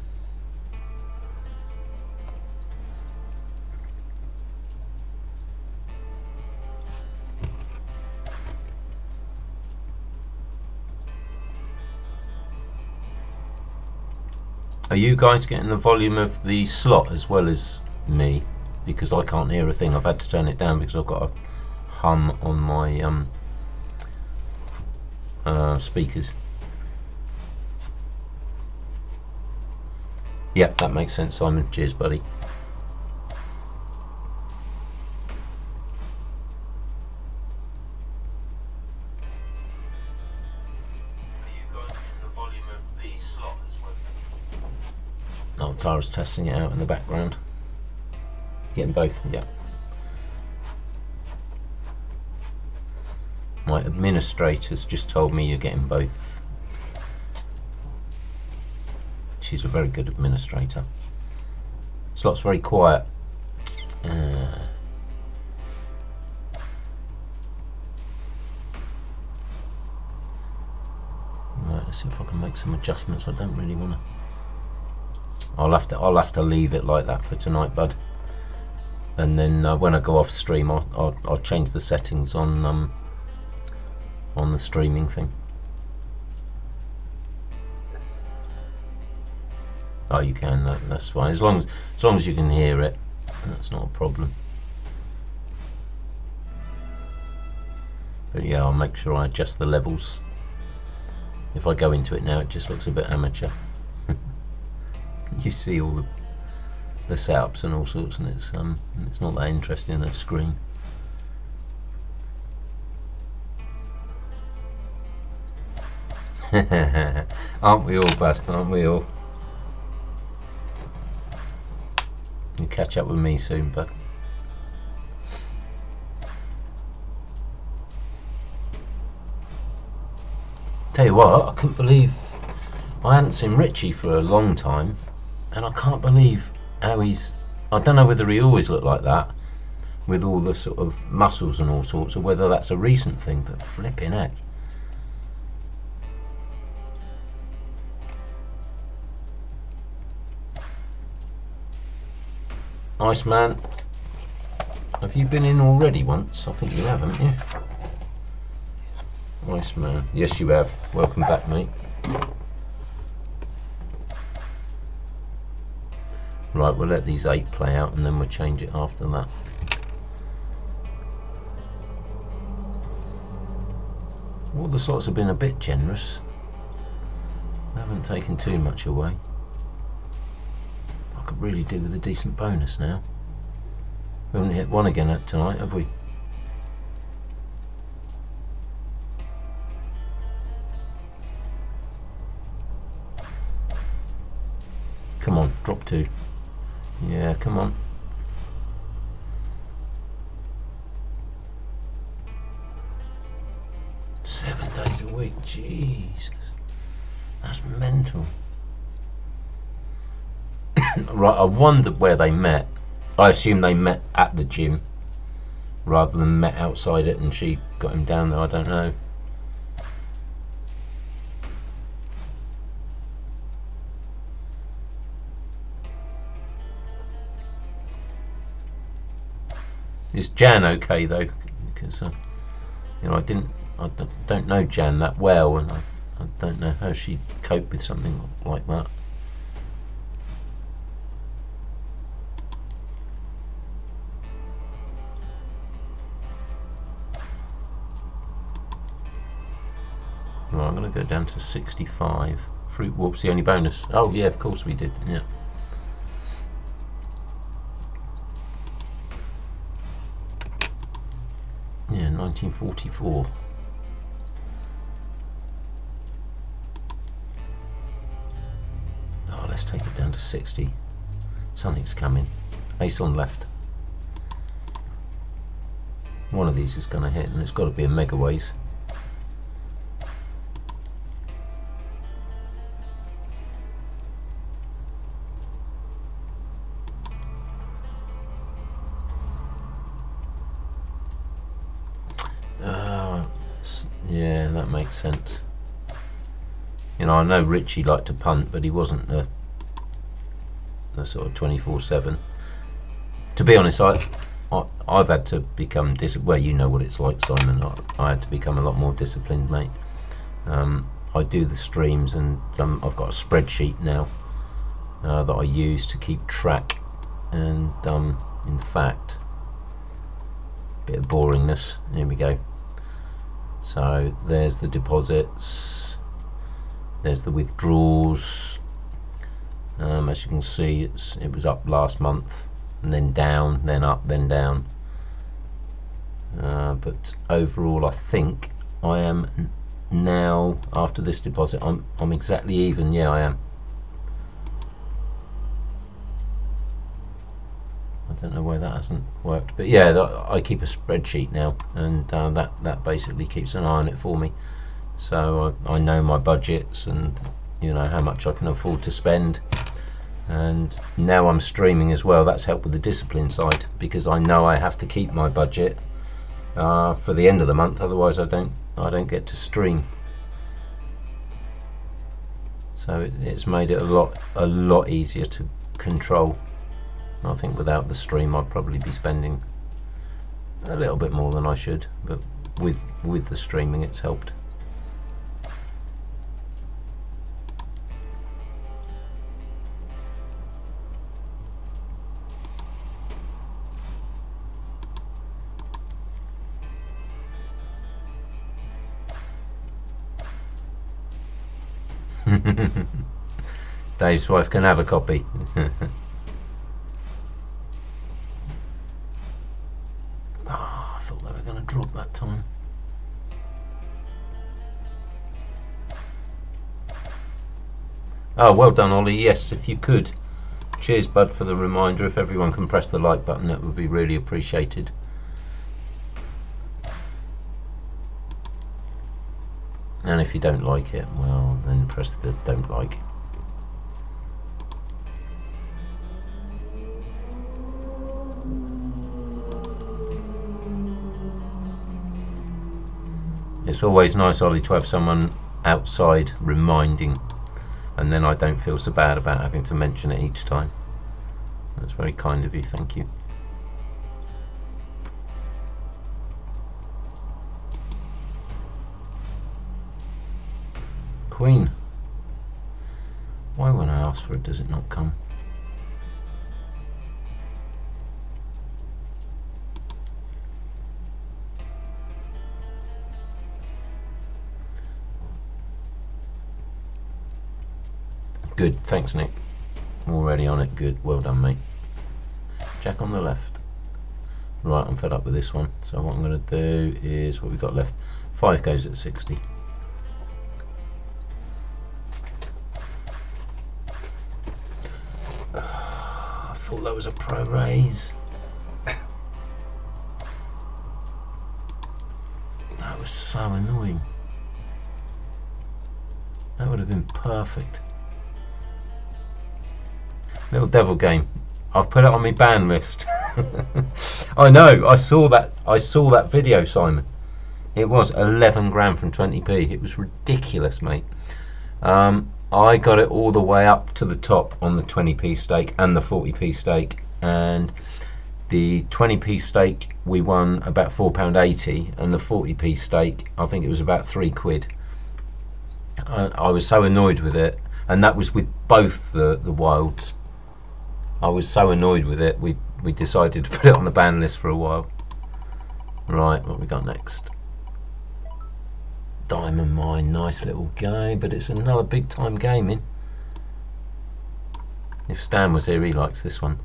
Are you guys getting the volume of the slot as well as me? Because I can't hear a thing. I've had to turn it down because I've got a hum on my um, uh, speakers. Yep, that makes sense, Simon. Cheers, buddy. Oh, Tara's testing it out in the background. Getting both, yeah. My administrator's just told me you're getting both. She's a very good administrator. Slot's very quiet. Uh, right, let's see if I can make some adjustments. I don't really want to. I'll have to. I'll have to leave it like that for tonight, bud. And then uh, when I go off stream, I'll, I'll, I'll change the settings on um, on the streaming thing. Oh, you can. That, that's fine. As long as as long as you can hear it, that's not a problem. But yeah, I'll make sure I adjust the levels. If I go into it now, it just looks a bit amateur. You see all the the setups and all sorts, and it's um it's not that interesting on a screen. (laughs) Aren't we all, bud? Aren't we all? You catch up with me soon, bud. Tell you what, I couldn't believe I hadn't seen Richie for a long time, and I can't believe how he's. I don't know whether he always looked like that, with all the sort of muscles and all sorts, or whether that's a recent thing. But flipping heck, Iceman, have you been in already once? I think you have, haven't you? Iceman, yes you have. Welcome back, mate. Right, we'll let these eight play out and then we'll change it after that. All the slots have been a bit generous. They haven't taken too much away. I could really do with a decent bonus now. We haven't hit one again at tonight, have we? Come on, drop two. Come on. Seven days a week, Jesus. That's mental. (coughs) right, I wondered where they met. I assume they met at the gym rather than met outside it and she got him down there, I don't know. Is Jan okay though? Because uh, you know I didn't, I don't, know Jan that well, and I, I don't know how she cope with something like that. Right, I'm going to go down to 65. Fruit Warp's the only bonus. Oh yeah, of course we did. Yeah. Yeah, 1944. Oh, let's take it down to 60. Something's coming. Ace on left. One of these is going to hit, and it's got to be a Megaways. Oh, sense. You know, I know Richie liked to punt, but he wasn't the, the sort of 24 7. To be honest, I, I, I've had to become dis. Well, you know what it's like, Simon. I, I had to become a lot more disciplined, mate. Um, I do the streams, and um, I've got a spreadsheet now uh, that I use to keep track. And um, in fact, bit of boringness. Here we go. So there's the deposits. There's the withdrawals. Um, as you can see, it's it was up last month, and then down, then up, then down. Uh, but overall, I think I am now after this deposit. I'm I'm exactly even. Yeah, I am. Don't know why that hasn't worked, but yeah, I keep a spreadsheet now, and uh, that that basically keeps an eye on it for me. So I, I know my budgets and you know how much I can afford to spend. And now I'm streaming as well. That's helped with the discipline side because I know I have to keep my budget uh, for the end of the month. Otherwise, I don't I don't get to stream. So it, it's made it a lot a lot easier to control. I think without the stream, I'd probably be spending a little bit more than I should, but with with the streaming, it's helped. (laughs) Dave's wife can have a copy. (laughs) thought they were going to drop that time. Oh, well done, Ollie. Yes, if you could. Cheers, bud, for the reminder. If everyone can press the like button, that would be really appreciated. And if you don't like it, well, then press the don't like. It's always nice, Ollie, to have someone outside reminding, and then I don't feel so bad about having to mention it each time. That's very kind of you, thank you. Queen. Why when I ask for it does it not come? Good, thanks Nick. Already on it, good, well done mate. Jack on the left. Right, I'm fed up with this one. So what I'm going to do is, what we've got left, 5 goes at 60. (sighs) I thought that was a pro raise. That was so annoying. That would have been perfect. Little devil game. I've put it on my ban list. (laughs) I know. I saw that. I saw that video, Simon. It was 11 grand from 20p. It was ridiculous, mate. Um, I got it all the way up to the top on the 20p stake and the 40p stake, and the 20p stake we won about £4.80, and the 40p stake I think it was about three quid. I, I was so annoyed with it, and that was with both the the wilds. I was so annoyed with it. We we decided to put it on the ban list for a while. Right, what we got next? Diamond Mine, nice little game, but it's another big time gaming. If Stan was here, he likes this one.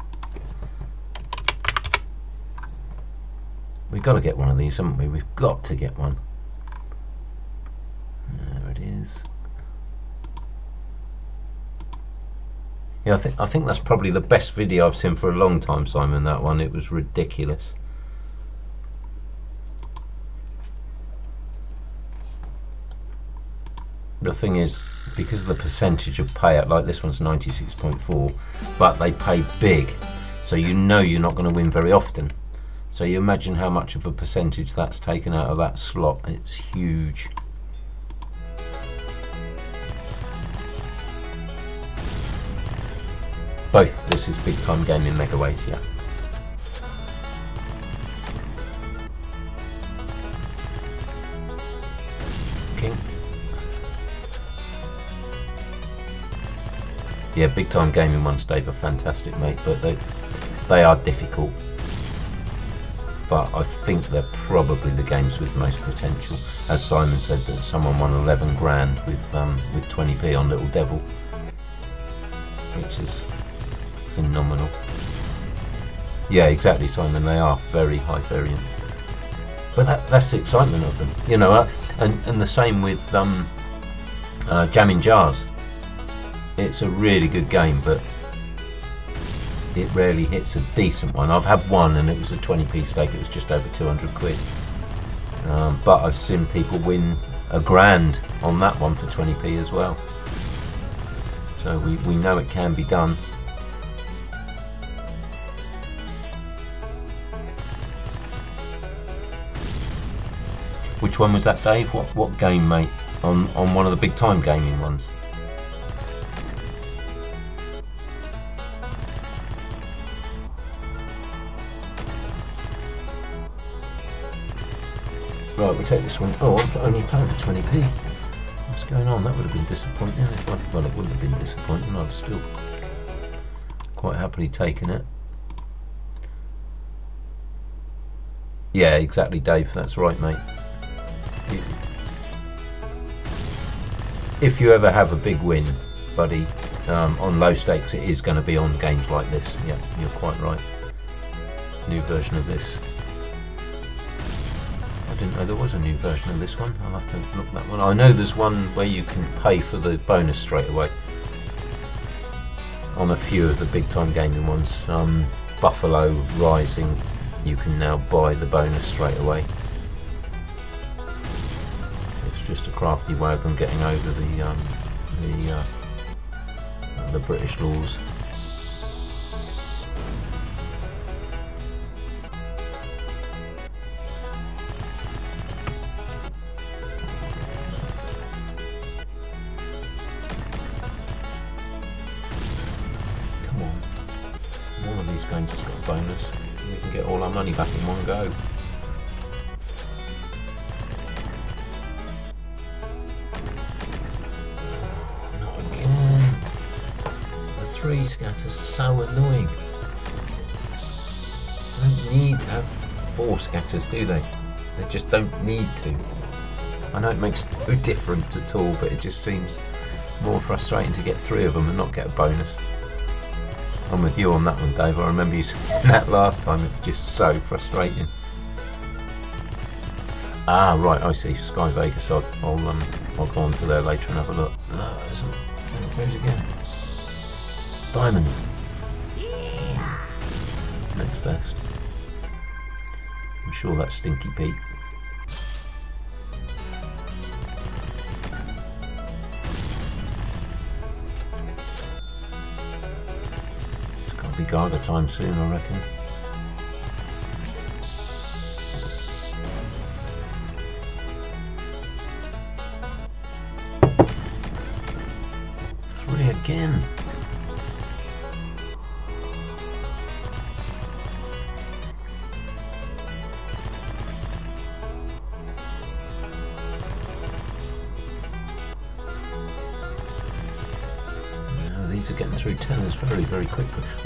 We've got to get one of these, haven't we? We've got to get one. There it is. Yeah, I think I think that's probably the best video I've seen for a long time, Simon. That one, it was ridiculous. The thing is, because of the percentage of payout, like this one's 96.4, but they pay big, so you know you're not going to win very often. So you imagine how much of a percentage that's taken out of that slot. It's huge. Both. This is big time gaming megaways. Yeah. King. Yeah, big time gaming ones, Dave, are fantastic, mate. But they they are difficult. But I think they're probably the games with most potential. As Simon said, that someone won 11 grand with um, with 20p on Little Devil, which is phenomenal. Yeah, exactly, Simon. They are very high variant. But that, that's the excitement of them, you know. Uh, and and the same with um, uh, Jamming Jars. It's a really good game, but it rarely hits a decent one. I've had one, and it was a 20p stake. It was just over 200 quid. Um, but I've seen people win a grand on that one for 20p as well. So we, we know it can be done. Which one was that, Dave? What what game, mate? On on one of the big time gaming ones. Right, we'll take this one. Oh, I'm only paying for 20p. What's going on? That would have been disappointing if I. Well, it wouldn't have been disappointing. I've still quite happily taken it. Yeah, exactly, Dave. That's right, mate. If you ever have a big win, buddy, um, on low stakes, it is going to be on games like this. Yeah, you're quite right. New version of this. I didn't know there was a new version of this one. I'll have to look that one. I know there's one where you can pay for the bonus straight away. On a few of the big time gaming ones, um, Buffalo Rising, you can now buy the bonus straight away. Just a crafty way of them getting over the um, the uh, the British laws. Scatters, do they? They just don't need to. I know it makes no (laughs) difference at all, but it just seems more frustrating to get three of them and not get a bonus. I'm with you on that one, Dave. I remember you (laughs) saying that last time. It's just so frustrating. Ah, right. I see. Sky Vegas. I'll, I'll um, I'll go on to there later and have a look. Ah, there's some. There it again. Diamonds. Next best. Sure that's Stinky Pete. It's got to be Gaga time soon, I reckon.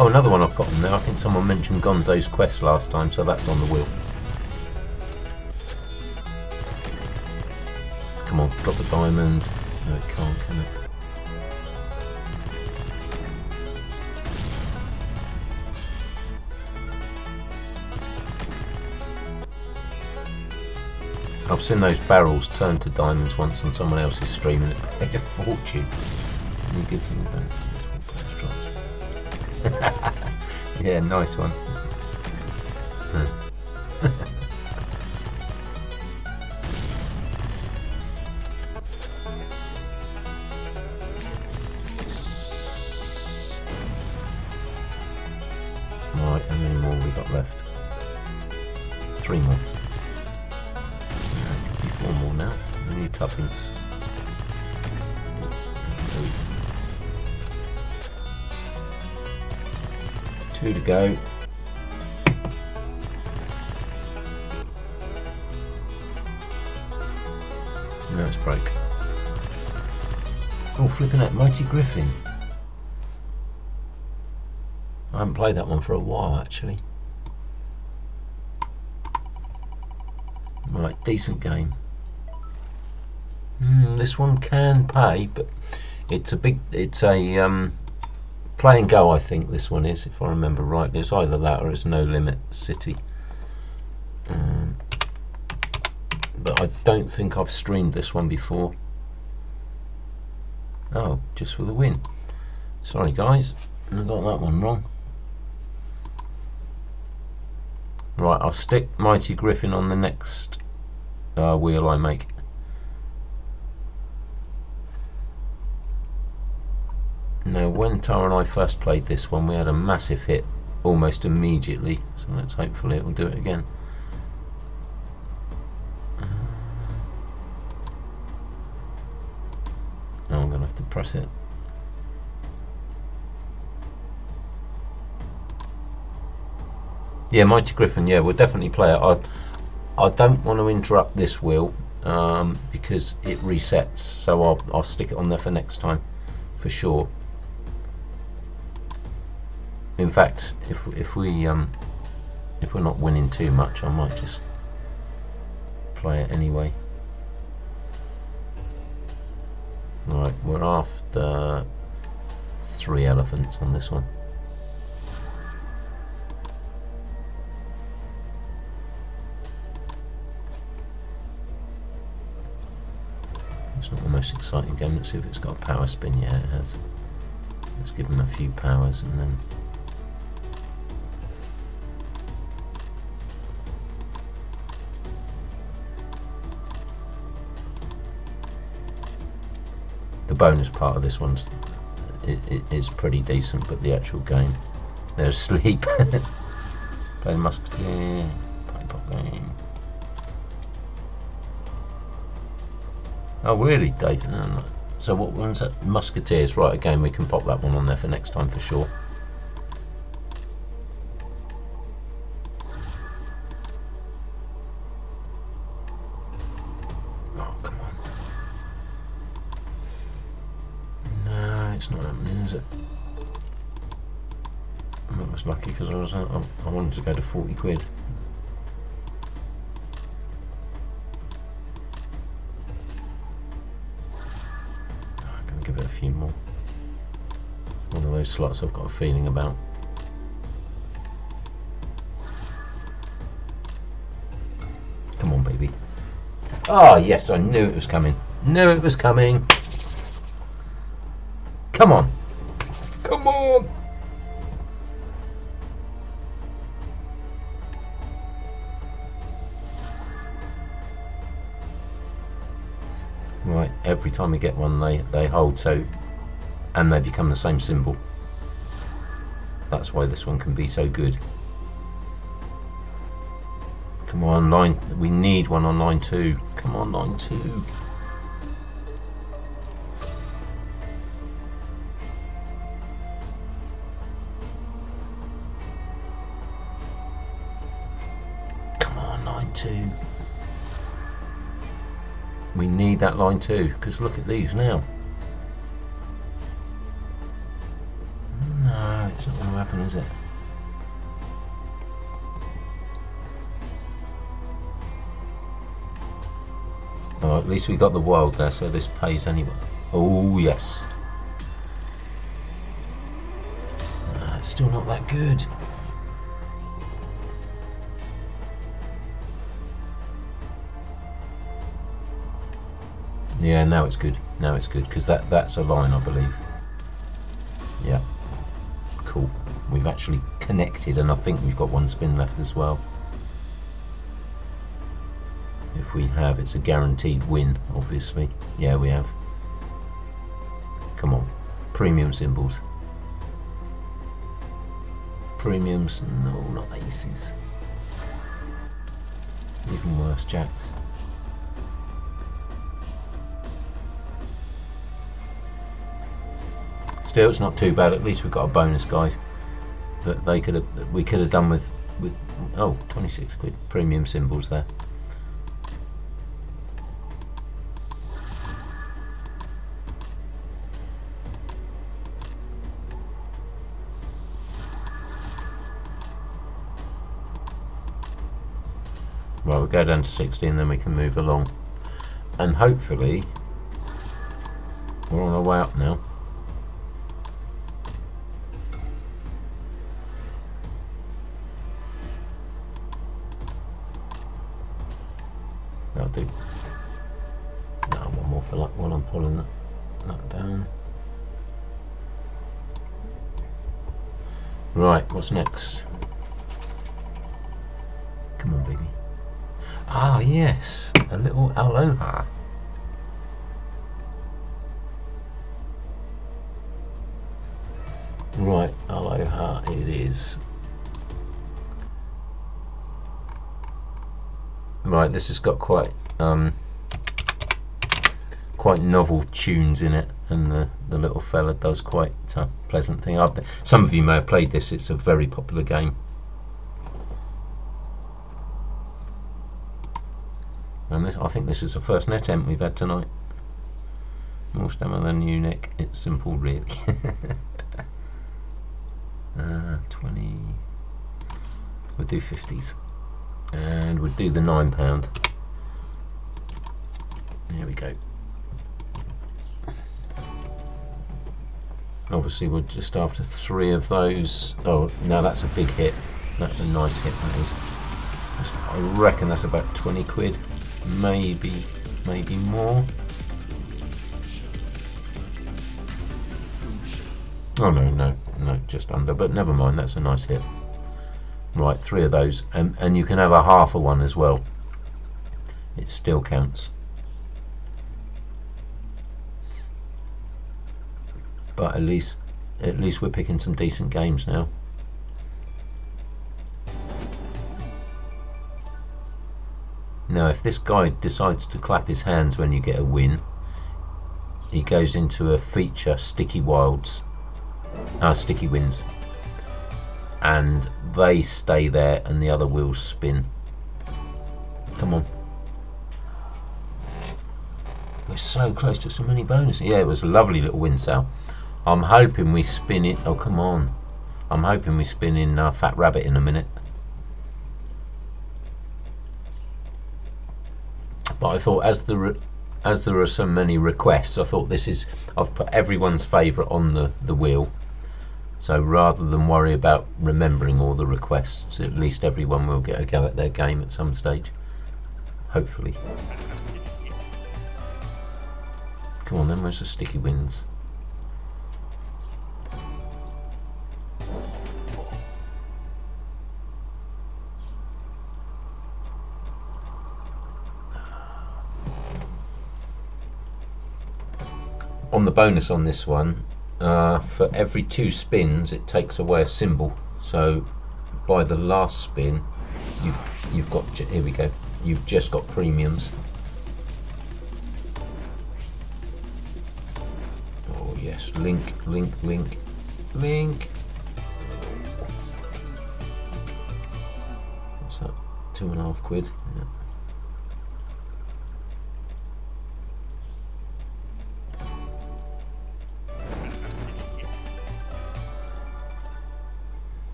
Oh, another one I've got on there. I think someone mentioned Gonzo's Quest last time, so that's on the wheel. Come on, drop the diamond. No, it can't, can it? I've seen those barrels turn to diamonds once on someone else's stream and it paid a fortune. Any good thing about yeah, nice one. Oh, flipping it, Mighty Griffin. I haven't played that one for a while, actually. Right, decent game. Hmm, this one can pay, but it's a big, it's a um, Play'n GO. I think this one is, if I remember rightly. It's either that or it's No Limit City. Um, but I don't think I've streamed this one before. Oh, just for the win. Sorry, guys, I got that one wrong. Right, I'll stick Mighty Griffin on the next uh, wheel I make. Now, when Tara and I first played this one, we had a massive hit almost immediately. So let's hopefully it will do it again. To press it. Yeah, Mighty Griffin. Yeah, we'll definitely play it. I, I don't want to interrupt this wheel um, because it resets. So I'll, I'll stick it on there for next time, for sure. In fact, if if we um, if we're not winning too much, I might just play it anyway. Right, we're after three elephants on this one. It's not the most exciting game. Let's see if it's got a power spin. Yeah, it has. Let's give them a few powers and then. The bonus part of this one's it, it is pretty decent, but the actual game, they're asleep. (laughs) Play the musketeer, play pop game. Oh really, Dave? No, no. So what one's that? Musketeers, right? Again, we can pop that one on there for next time for sure. 40 quid. I'm going to give it a few more. It's one of those slots I've got a feeling about. Come on, baby. Ah, oh, yes, I knew it was coming. Knew it was coming. Come on. Come on. Every time we get one, they, they hold so, and they become the same symbol. That's why this one can be so good. Come on, line. We need one on line two. Come on, line two. We need that line too, because look at these now. No, it's not going to happen, is it? Oh, at least we got the wild there, so this pays anyway. Oh, yes. It's still not that good. Yeah, now it's good. Now it's good because that that's a line, I believe. Yeah. Cool. We've actually connected, and I think we've got one spin left as well. If we have, it's a guaranteed win, obviously. Yeah, we have. Come on. Premium symbols. Premiums. No, not aces. Even worse, jacks. It's not too bad. At least we've got a bonus, guys. that they could have we could have done with with oh 26 quid premium symbols there. Well, we'll go down to 60 and then we can move along. And hopefully, we're on our way up now. What's next? Come on, baby. Ah, yes, a little aloha. Right, aloha it is. Right, this has got quite um, quite novel tunes in it, and the, the little fella does quite a pleasant thing. I've, some of you may have played this; it's a very popular game. And this, I think this is the first NetEnt we've had tonight. More stamina than you, Nick. It's simple, really. uh, (laughs) 20. We'll do 50s. And we'll do the £9. pound. There we go. Obviously, we're just after three of those. Oh, no, that's a big hit. That's a nice hit, that is. That's, I reckon that's about 20 quid maybe maybe more oh no no no just under but never mind that's a nice hit right three of those and, and you can have a half of one as well it still counts but at least at least we're picking some decent games now Now, if this guy decides to clap his hands when you get a win, he goes into a feature, Sticky Wilds, uh, Sticky Wins, and they stay there and the other wheels spin. Come on. We're so close to so many bonuses. Yeah, it was a lovely little win sale. I'm hoping we spin it. Oh, come on. I'm hoping we spin in uh, Fat Rabbit in a minute. but I thought as the as there are so many requests, I thought this is I've put everyone's favourite on the the wheel. So rather than worry about remembering all the requests, at least everyone will get a go at their game at some stage. Hopefully. Come on then, where's the sticky wins? The bonus on this one, uh, for every two spins it takes away a symbol. So by the last spin, you've you've got here we go. You've just got premiums. Oh yes, link, link, link, link. What's that? Two and a half quid. Yeah.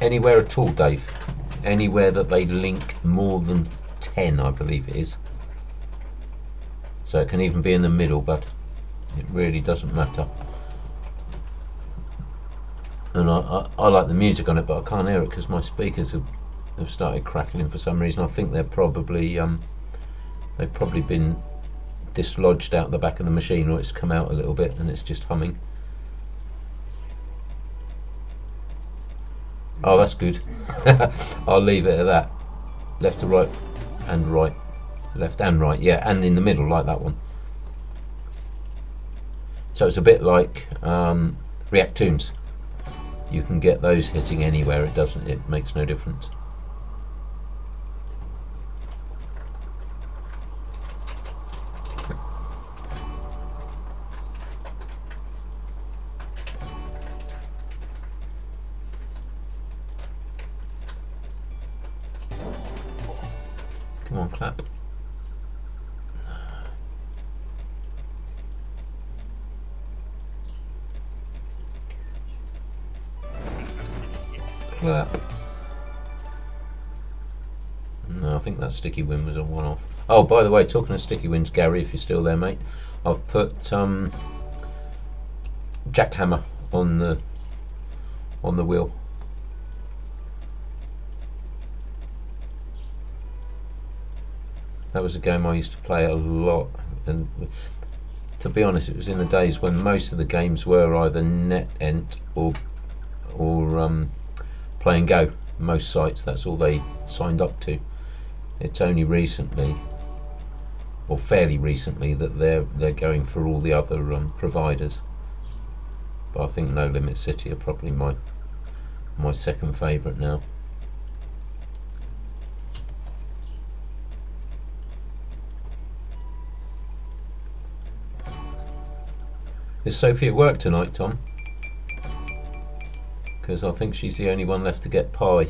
Anywhere at all, Dave. Anywhere that they link more than 10, I believe it is. So it can even be in the middle, but it really doesn't matter. And I, I, I like the music on it, but I can't hear it because my speakers have, have started crackling for some reason. I think they're probably um, they've probably been dislodged out the back of the machine, or it's come out a little bit and it's just humming. Oh, that's good. (laughs) I'll leave it at that. Left to right and right. Left and right, yeah, and in the middle, like that one. So it's a bit like um, Reactoonz. You can get those hitting anywhere, it doesn't, it makes no difference. Sticky win was a one-off. Oh, by the way, talking of sticky wins, Gary, if you're still there, mate, I've put um, jackhammer on the on the wheel. That was a game I used to play a lot, and to be honest, it was in the days when most of the games were either net ent or or um, Play'n GO. Most sites, that's all they signed up to. It's only recently, or fairly recently, that they're they're going for all the other um, providers. But I think No Limit City are probably my my second favourite now. Is Sophie at work tonight, Tom? Because I think she's the only one left to get pie.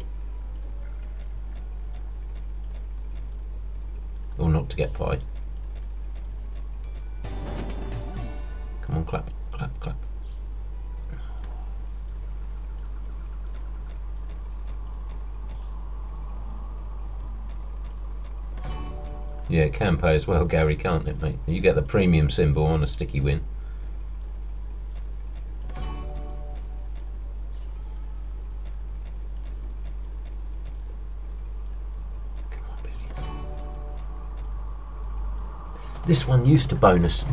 To get pie. Come on, clap, clap, clap. Yeah, it can pay as well, Gary, can't it, mate? You get the premium symbol on a sticky win. This one used to bonus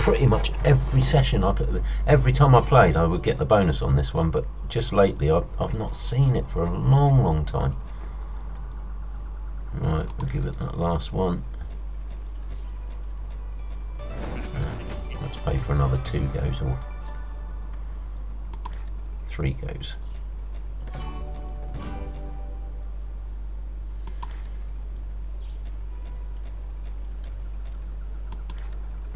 pretty much every session. I put, every time I played, I would get the bonus on this one, but just lately, I've, I've not seen it for a long, long time. Right, we'll give it that last one. Let's pay for another two goes or three goes.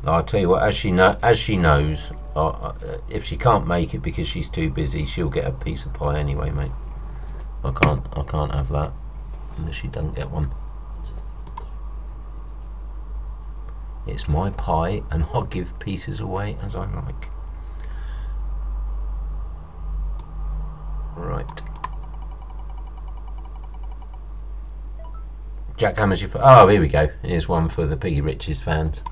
I'll tell you what, as she know, as she knows, uh, if she can't make it because she's too busy, she'll get a piece of pie anyway, mate. I can't, I can't have that unless she doesn't get one. It's my pie, and I'll give pieces away as I like. Right. Jack Hammers your. Oh, here we go. Here's one for the Piggy Riches fans.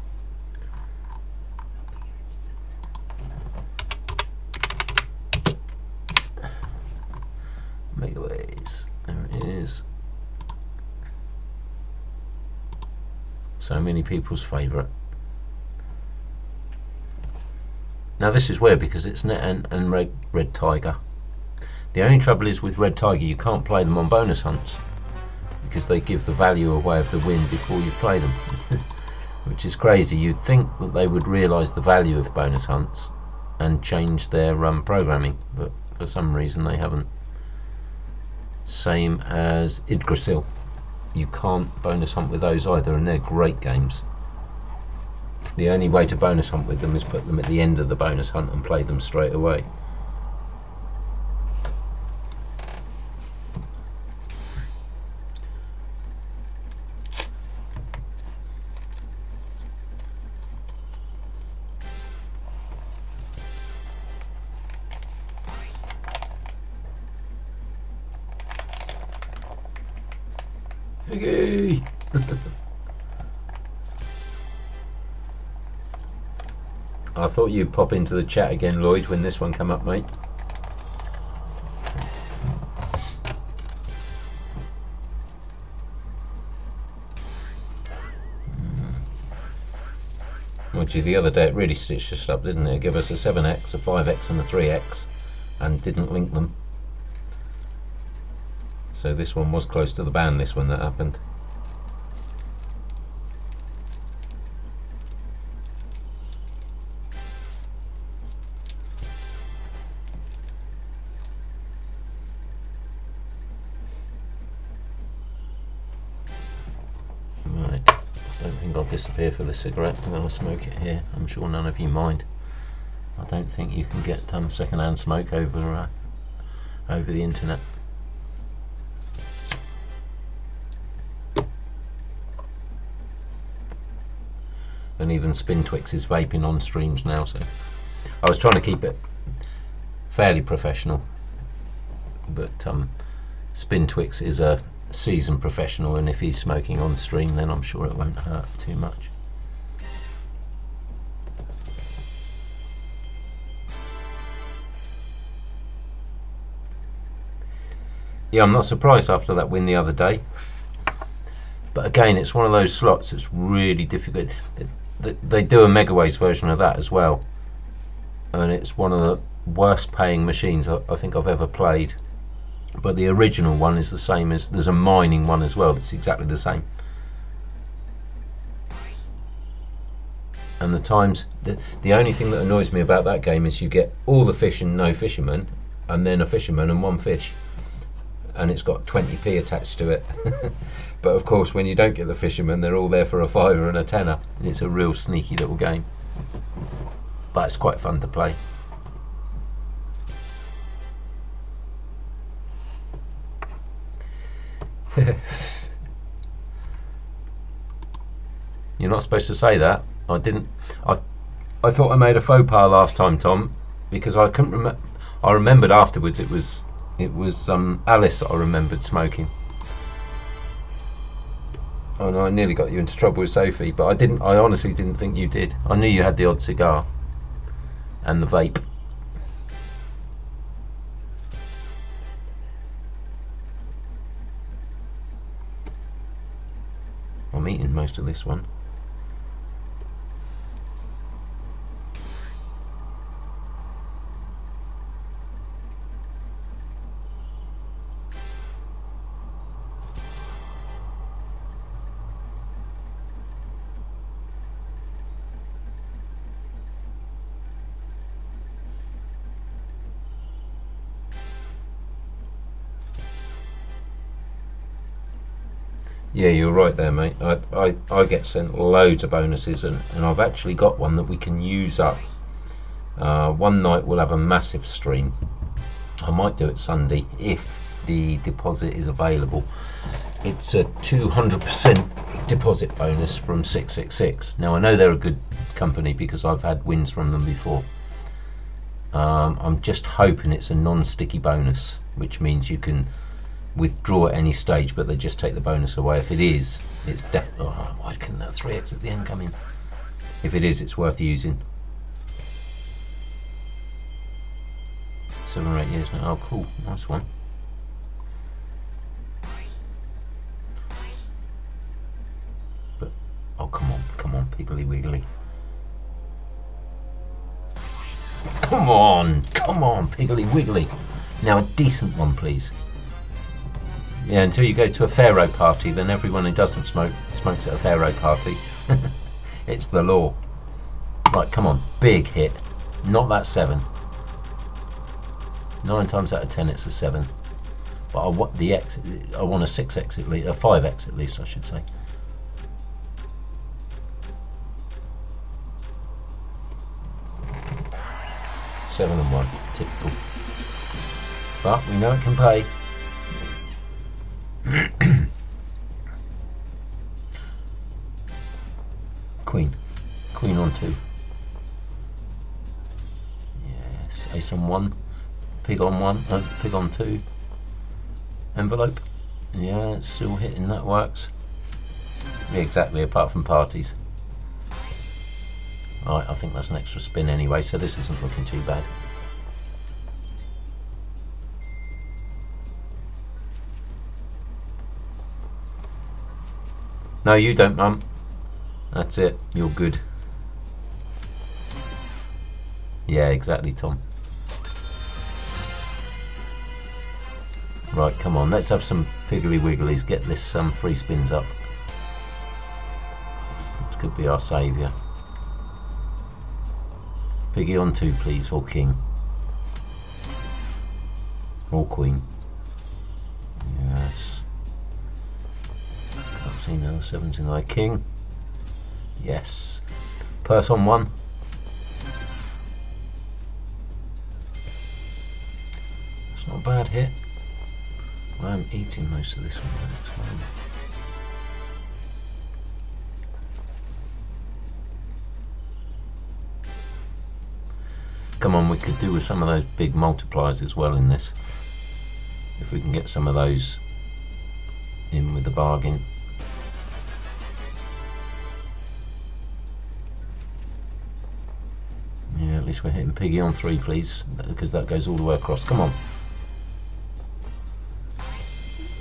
Megaways. There it is. So many people's favourite. Now this is weird because it's NetEnt, and red red tiger. The only trouble is with red tiger you can't play them on bonus hunts because they give the value away of the win before you play them, (laughs) which is crazy. You'd think that they would realise the value of bonus hunts and change their um, programming, but for some reason they haven't. Same as Yggdrasil. You can't bonus hunt with those either, and they're great games. The only way to bonus hunt with them is put them at the end of the bonus hunt and play them straight away. Thought you'd pop into the chat again, Lloyd, when this one come up, mate. Well, gee, the other day it really stitched us up, didn't it? Gave us a 7x, a 5x and a 3x and didn't link them. So this one was close to the ban, this one that happened. Think for the cigarette. I'm going to smoke it here. I'm sure none of you mind. I don't think you can get um, second-hand smoke over uh, over the internet. and even Spin Twix is vaping on streams now. So I was trying to keep it fairly professional, but um, Spin Twix is a seasoned professional, and if he's smoking on stream, then I'm sure it won't hurt too much. Yeah, I'm not surprised after that win the other day. But again, it's one of those slots that's really difficult. They, do a Megaways version of that as well, and it's one of the worst paying machines I, I think I've ever played. But the original one is the same as there's a mining one as well. That's exactly the same. And the times, the, the only thing that annoys me about that game is you get all the fish and no fisherman, and then a fisherman and one fish and it's got 20p attached to it. (laughs) but of course, when you don't get the fishermen, they're all there for a fiver and a tenner. It's a real sneaky little game, but it's quite fun to play. (laughs) You're not supposed to say that. I didn't. I I thought I made a faux pas last time, Tom, because I couldn't remember. I remembered afterwards it was it was um, Alice that I remembered smoking. Oh no, I nearly got you into trouble with Sophie, but I didn't. I honestly didn't think you did. I knew you had the odd cigar and the vape. I'm eating most of this one. Yeah, you're right there, mate. I, I, I get sent loads of bonuses, and, and I've actually got one that we can use up. Uh, one night we'll have a massive stream. I might do it Sunday if the deposit is available. It's a 200% deposit bonus from 666. Now, I know they're a good company because I've had wins from them before. Um, I'm just hoping it's a non sticky bonus, which means you can withdraw at any stage, but they just take the bonus away. If it is, it's definitely. Oh, why couldn't that 3x at the end come in? If it is, it's worth using. Seven or eight years now. Oh, cool. Nice one. But, oh, come on. Come on, Piggly Wiggly. Come on. Come on, Piggly Wiggly. Now, a decent one, please. Yeah, until you go to a Pharaoh party, then everyone who doesn't smoke smokes at a Pharaoh party. (laughs) it's the law. Right, come on, big hit. Not that seven. Nine times out of ten, it's a seven. But I want the X. I want a six X at least, a five X at least, I should say. Seven and one, typical. But we know it can pay. (coughs) Queen. Queen on two. Yes, ace on one. Pig on one. No, pig on two. Envelope. Yeah, it's still hitting. That works. Yeah, exactly, apart from parties. Right, I think that's an extra spin anyway, so this isn't looking too bad. No, you don't, Mum. That's it. You're good. Yeah, exactly, Tom. Right, come on. Let's have some piggly wigglies. Get this um, free spins up. This could be our saviour. Piggy on two, please, or king. Or queen. Yes seen now, 79 king. Yes. Person 1. It's not a bad hit. I'm eating most of this one by time. Come on, we could do with some of those big multipliers as well in this. If we can get some of those in with the bargain. Yeah, at least we're hitting Piggy on three, please, because that goes all the way across. Come on.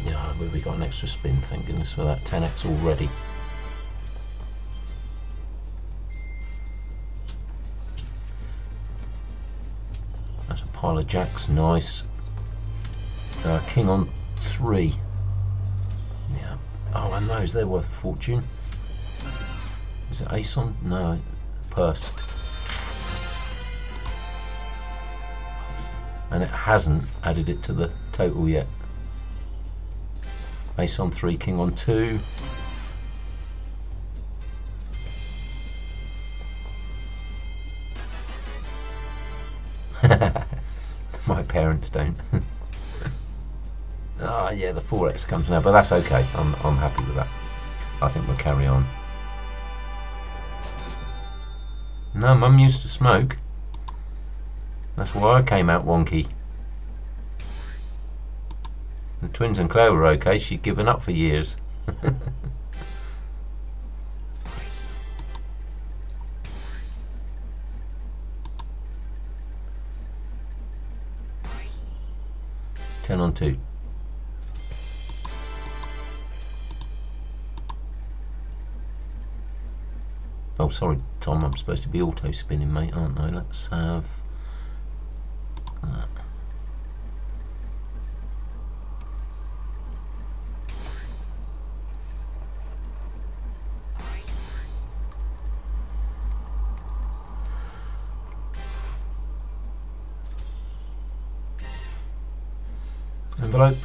Yeah, we got an extra spin, thank goodness for that. 10x already. That's a pile of jacks, nice. Uh, king on three. Yeah. Oh, and those, they're worth a fortune. Is it ace on? No, purse. And it hasn't added it to the total yet. Ace on three, king on two. (laughs) My parents don't. (laughs) Ah, yeah, the 4x comes now, but that's okay. I'm, I'm happy with that. I think we'll carry on. No, Mum used to smoke. That's why I came out wonky. The twins and Claire were okay. She'd given up for years. (laughs) Ten on two. Oh, sorry, Tom. I'm supposed to be auto spinning, mate, aren't I? Let's have Envelope.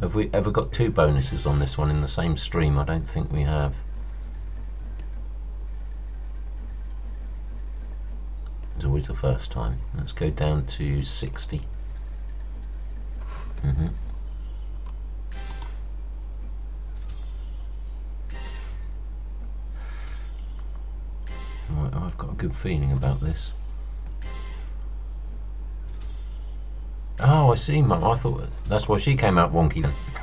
Have we ever got two bonuses on this one in the same stream? I don't think we have. The first time. Let's go down to 60. Mm -hmm. I've got a good feeling about this. Oh, I see, Mum. I thought that's why she came out wonky then.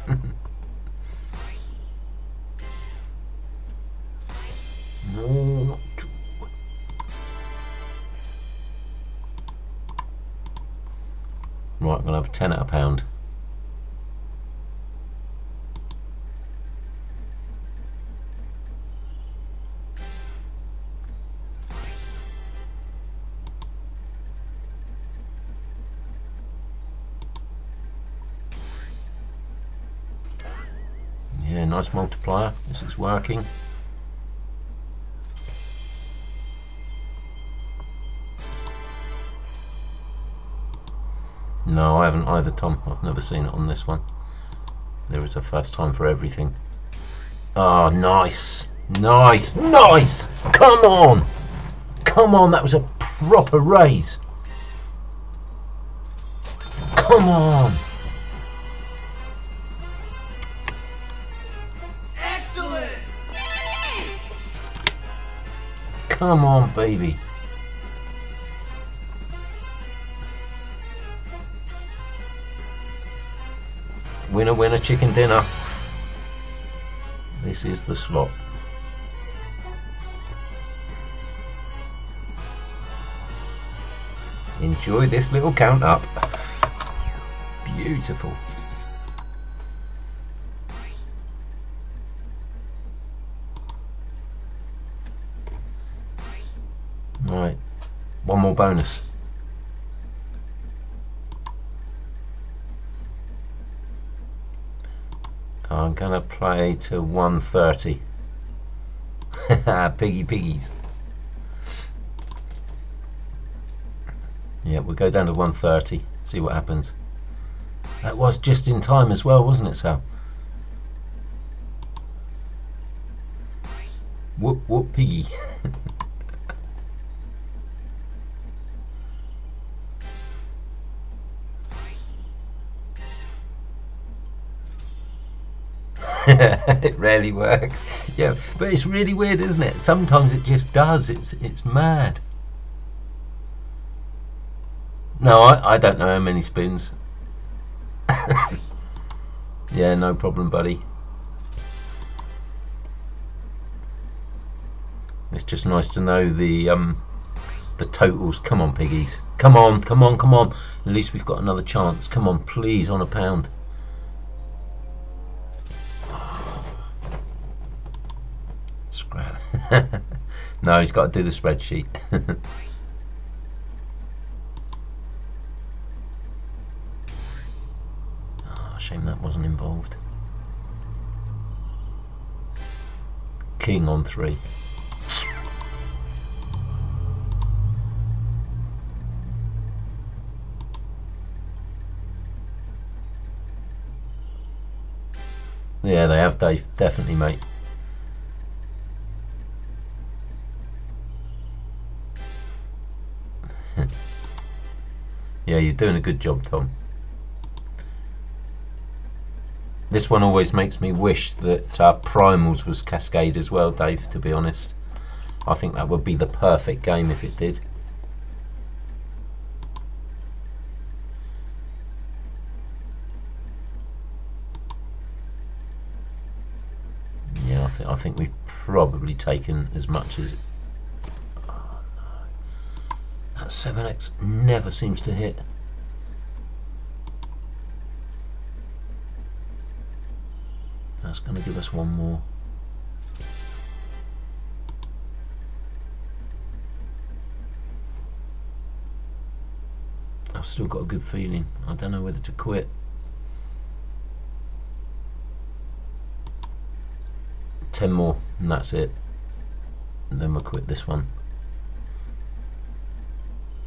10 at a pound. Yeah, nice multiplier. This is working. Haven't either, Tom. I've never seen it on this one. There is a first time for everything. Oh, nice. Nice. Nice. Come on. Come on. That was a proper raise. Come on. Excellent! Come on, baby. Winner, winner, chicken dinner. This is the slot. Enjoy this little count up. Beautiful. Right, one more bonus. Play to 130. (laughs) Piggy piggies. Yeah, we'll go down to 130, see what happens. That was just in time as well, wasn't it, Sal? (laughs) it rarely works. Yeah, but it's really weird, isn't it? Sometimes it just does. It's it's mad. No, I, I don't know how many spins. (laughs) yeah, no problem, buddy. It's just nice to know the um, the totals. Come on, piggies. Come on, come on, come on. At least we've got another chance. Come on, please, on a pound. (laughs) no, he's got to do the spreadsheet. oh, (laughs) shame that wasn't involved. King on three. Yeah, they have, Dave. Definitely, mate. Yeah, you're doing a good job, Tom. This one always makes me wish that uh, Primals was Cascade as well, Dave, to be honest. I think that would be the perfect game if it did. Yeah, I, th I think we've probably taken as much as... That 7x never seems to hit. That's going to give us one more. I've still got a good feeling. I don't know whether to quit. Ten more, and that's it. And then we'll quit this one.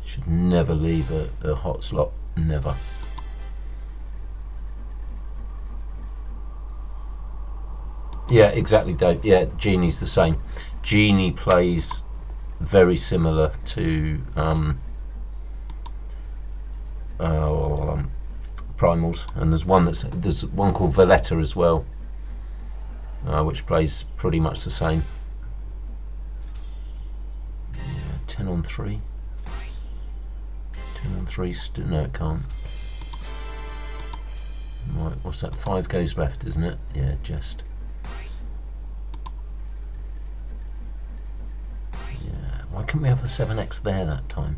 Should never leave a, a hot slot. Never. Yeah, exactly, Dave. Yeah, Genie's the same. Genie plays very similar to um, uh, um, primals, and there's one that's there's one called Valletta as well, uh, which plays pretty much the same. Yeah, ten on three. Ten on three. No, it can't. Right, what's that? Five goes left, isn't it? Yeah, just. Yeah, why couldn't we have the 7x there that time?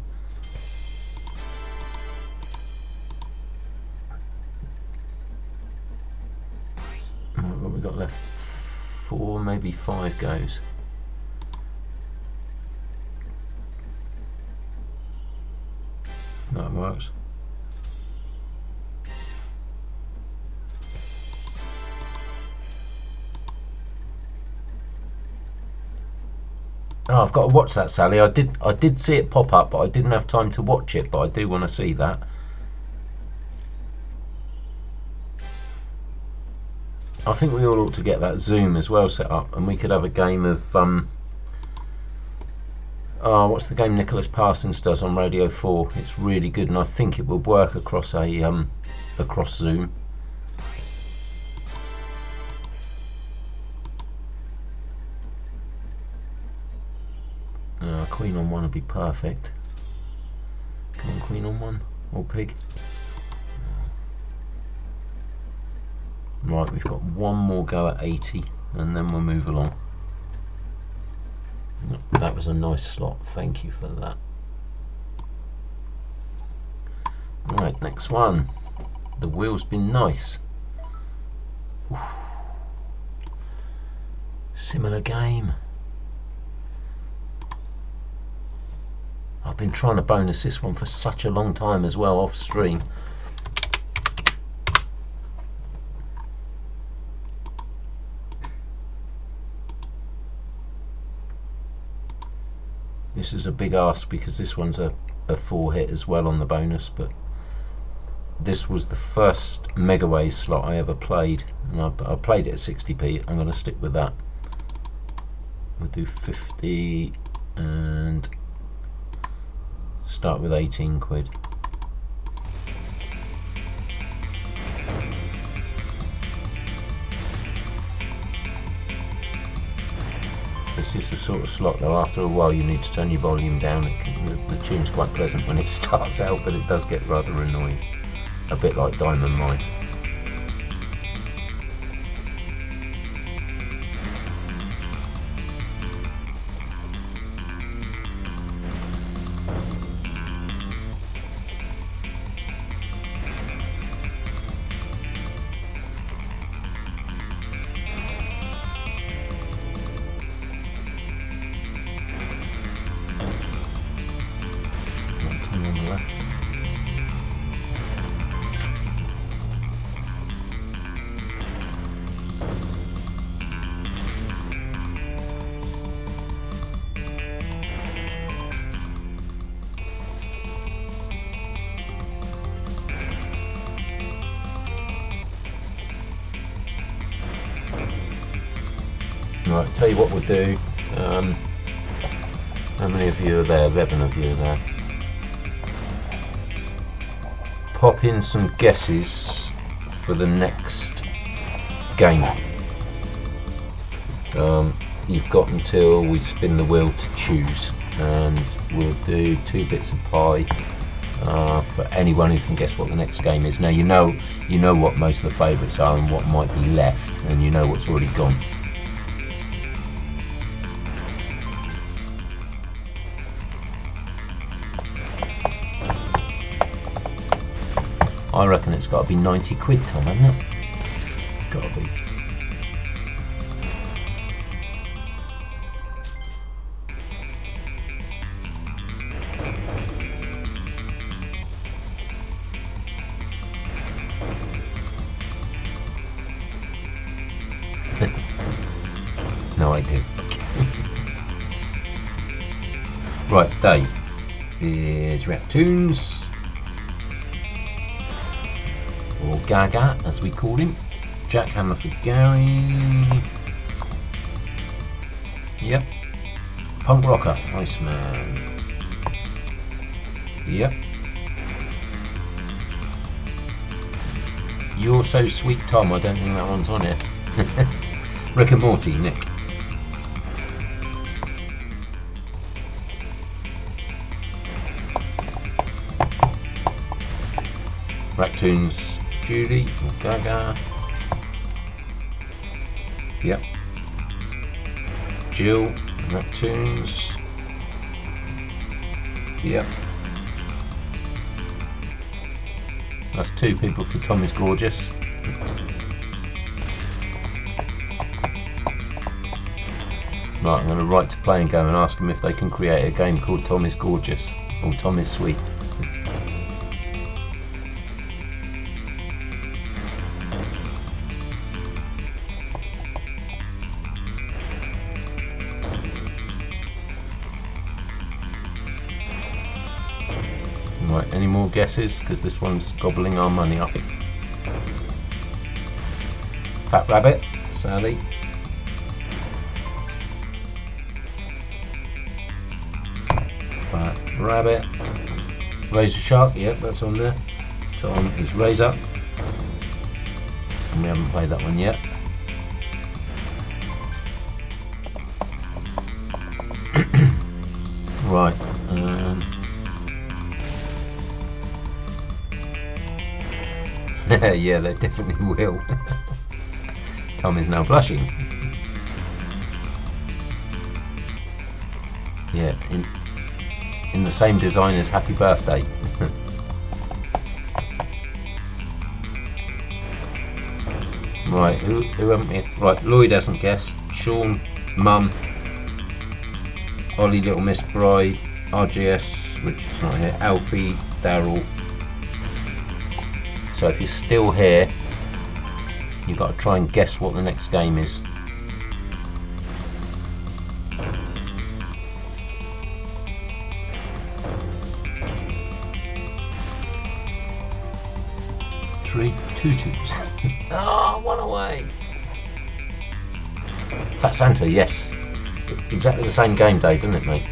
Right, what we got left? Four, maybe five goes. That works. Oh, I've got to watch that, Sally. I did, I did see it pop up, but I didn't have time to watch it. But I do want to see that. I think we all ought to get that Zoom as well set up, and we could have a game of um. Oh, what's the game Nicholas Parsons does on Radio Four? It's really good, and I think it would work across a um, across Zoom. Uh, queen on one would be perfect. Come on, queen on one, or pig. Right, we've got one more go at 80 and then we'll move along. That was a nice slot, thank you for that. Right, next one. The wheel's been nice. Oof. Similar game. I've been trying to bonus this one for such a long time as well off stream. This is a big ask because this one's a, a four hit as well on the bonus, but this was the first Megaways slot I ever played, and I, I played it at 60p. I'm going to stick with that. We'll do 50 and start with 18 quid. This is the sort of slot though. After a while, you need to turn your volume down. Can, the, the tune's quite pleasant when it (laughs) starts out, but it does get rather annoying. A bit like Diamond Mine. Some guesses for the next game. Um, you've got until we spin the wheel to choose, and we'll do two bits of pie uh, for anyone who can guess what the next game is. Now you know you know what most of the favourites are and what might be left, and you know what's already gone. Got to be 90 quid, Tom, hasn't it? It's got to be. (laughs) no idea. (laughs) right, Dave. Here's Reactoonz Gaga as we call him. Jackhammer for Gary. Yep. Punk Rocker, Iceman. Yep. You're so sweet, Tom. I don't think that one's on it. (laughs) Rick and Morty, Nick. Raccoons, Judy, Gaga. Yep. Jill, Raccoons. Yep. That's two people for Tommy's Gorgeous. Right, I'm going to write to Play'n GO and ask them if they can create a game called Tommy's Gorgeous or Tommy's Sweet. Right, any more guesses? Because this one's gobbling our money up. Fat Rabbit, Sally. Fat Rabbit. Razor Shark, yep, that's on there. Tom is Razor. And we haven't played that one yet. (clears throat) right. (laughs) yeah, they definitely (laughs) will. Tom is now blushing. Yeah, in, in the same design as Happy Birthday. (laughs) right, who, who haven't we? Right, Lloyd hasn't guessed. Sean, Mum, Ollie, Little Miss Bride, RGS, Richard's not here, Alfie, Daryl, so if you're still here, you've got to try and guess what the next game is. Three, twos. (laughs) oh, ah, one away. Fat Santa, yes. Exactly the same game, Dave, isn't it, mate?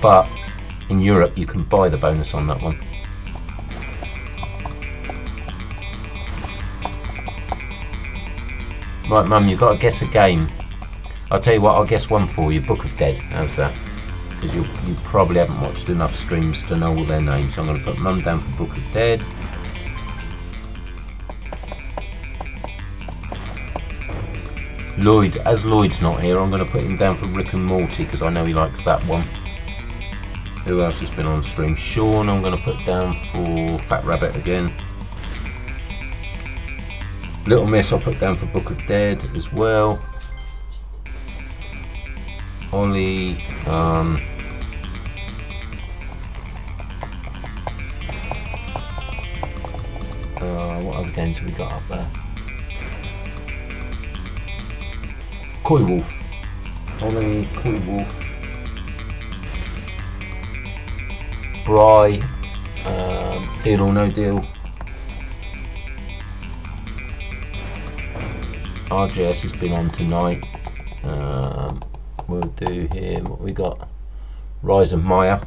But in Europe, you can buy the bonus on that one. Right, Mum, you've got to guess a game I'll tell you what, I'll guess one for you Book of Dead. How's that? Because you you probably haven't watched enough streams to know all their names. So I'm going to put Mum down for Book of Dead. Lloyd, as Lloyd's not here, I'm going to put him down for Rick and Morty because I know he likes that one. Who else has been on stream? Sean, I'm going to put down for Fat Rabbit again. Little Miss, I'll put down for Book of Dead as well. Ollie, um, uh, what other games have we got up there? Koi Wolf. Ollie, Koi Wolf. Bry, um, Deal or No Deal. RJS has been on tonight. Um, we'll do here What we got? Rise of Maya.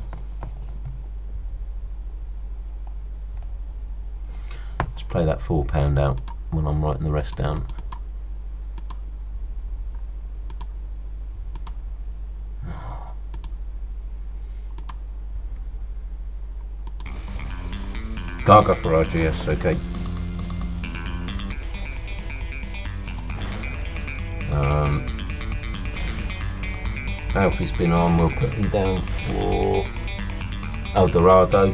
Let's play that four pound out when I'm writing the rest down. Gaga for RGS, okay. Alfie's been on, we'll put him down for El Dorado.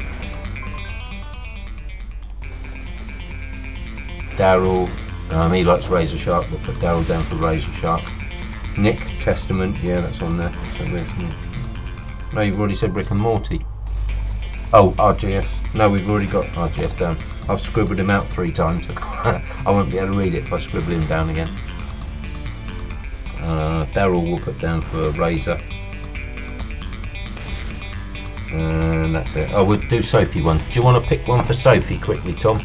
Daryl, um, he likes Razor Shark, we'll put Daryl down for Razor Shark. Nick, Testament, yeah, that's on there. No, you've already said Rick and Morty. Oh, RGS. No, we've already got RGS down. I've scribbled him out three times. (laughs) I won't be able to read it if I scribble him down again. Daryl will put down for a Razor. And that's it. Oh, we'll do Sophie one. Do you want to pick one for Sophie quickly, Tom?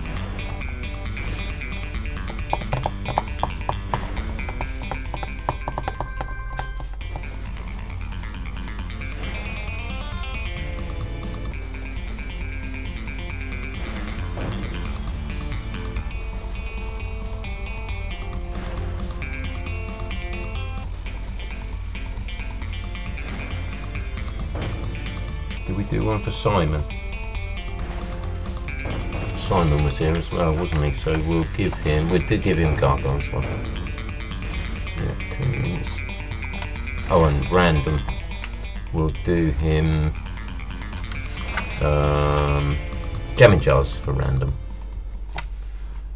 Did we do one for Simon? Simon was here as well, wasn't he? So we'll give him, we did give him Gargoyles one. Yeah, tunes. Oh, and random. We'll do him um, Jamming Jars for random.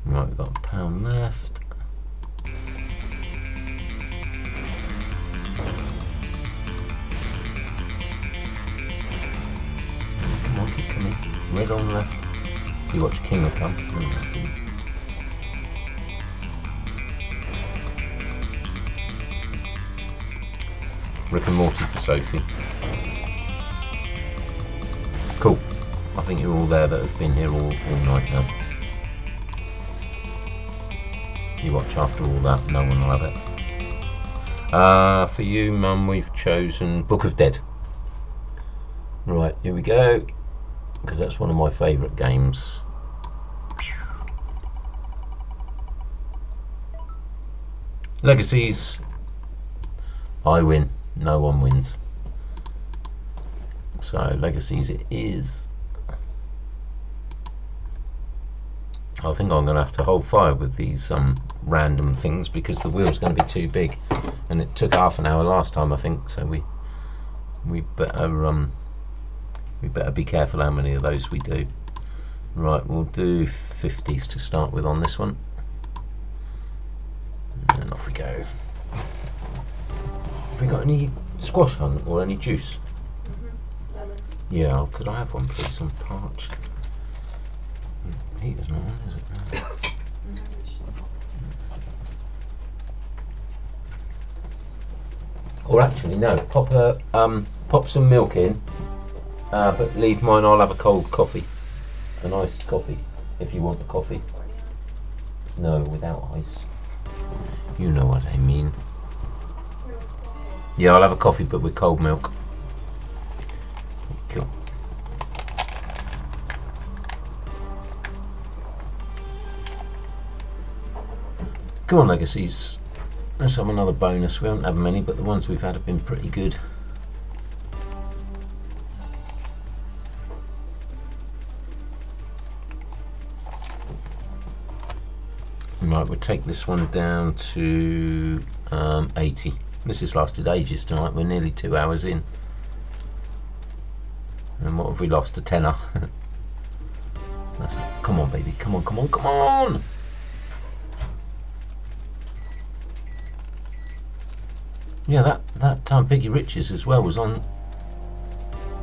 Right, we've got a pound left. Red left. You watch King will come. Rick and Morty for Sophie. Cool. I think you're all there that have been here all, all night now. You watch after all that, no one will have it. Uh, for you, Mum, we've chosen Book of Dead. Right, here we go. Because that's one of my favourite games. Legacies. I win. No one wins. So, Legacies it is. I think I'm going to have to hold fire with these um, random things because the wheel's going to be too big. And it took half an hour last time, I think. So we we better um, we better be careful how many of those we do. Right, we'll do 50s to start with on this one. And off we go. Have we got any squash on or any juice? Lemon. Yeah, could I have one please? Some parched. Heater's not on, is it? No, it's just not. Or actually, no. Pop a um, pop some milk in, uh, but leave mine. I'll have a cold coffee, a nice coffee, if you want the coffee. No, without ice. You know what I mean. Yeah, I'll have a coffee, but with cold milk. Cool. Come on, legacies. Let's have another bonus. We haven't had many, but the ones we've had have been pretty good. Right, we'll take this one down to um, 80. This has lasted ages tonight. We're nearly two hours in. And what have we lost? A tenner. (laughs) That's come on, baby. Come on, come on, come on! Yeah, that that um, Piggy Riches as well was on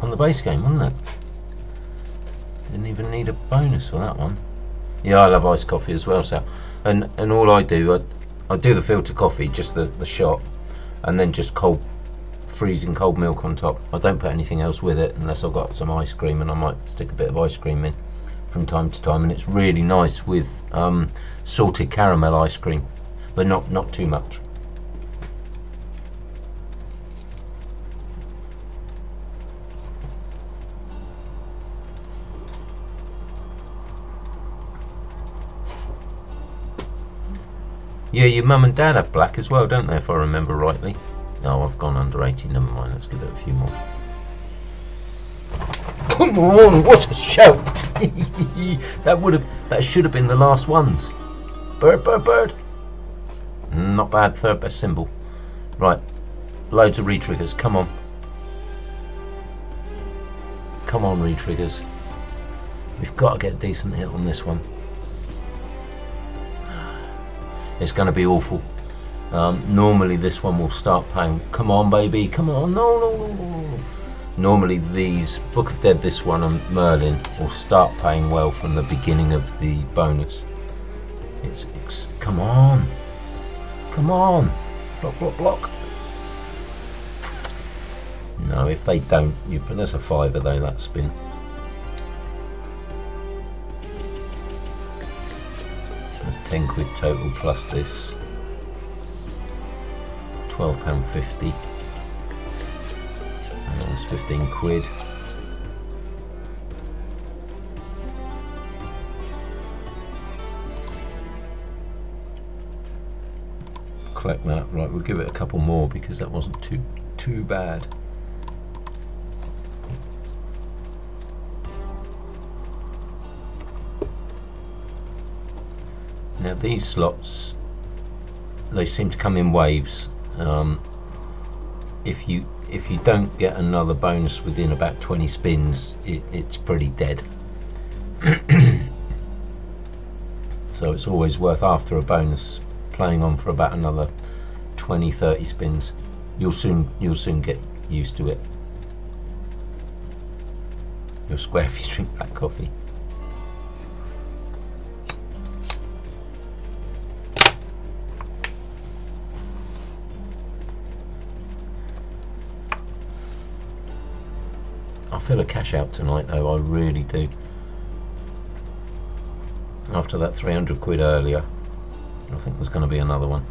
on the base game, wasn't it? Didn't even need a bonus for that one. Yeah, I love iced coffee as well. So, and and all I do, I, I do the filter coffee, just the the shot, and then just cold, freezing cold milk on top. I don't put anything else with it unless I've got some ice cream, and I might stick a bit of ice cream in from time to time. And it's really nice with um, salted caramel ice cream, but not not too much. Yeah, your mum and dad have black as well, don't they, if I remember rightly? No, I've gone under 80, never mind, let's give it a few more. Come on, what a shout! (laughs) that would have, that should have been the last ones. Bird, bird, bird! Not bad, third best symbol. Right, loads of re-triggers, come on. Come on, re-triggers. We've got to get a decent hit on this one. It's going to be awful. Um, normally this one will start playing. Come on, baby. Come on. No, no, no, no, no. Normally these Book of Dead, this one, and Merlin will start playing well from the beginning of the bonus. It's, it's come on, come on, block, block, block. No, if they don't, you there's a fiver though that spin. 10 quid total plus this. £12.50. And that's 15 quid. Collect that. Right, we'll give it a couple more because that wasn't too too bad. These slots, they seem to come in waves. Um, if you if you don't get another bonus within about 20 spins, it, it's pretty dead. (clears throat) so it's always worth after a bonus playing on for about another 20 30 spins. You'll soon you'll soon get used to it. You'll square (laughs) if you drink black coffee. I feel a cash out tonight though, I really do. After that 300 quid earlier, I think there's going to be another one.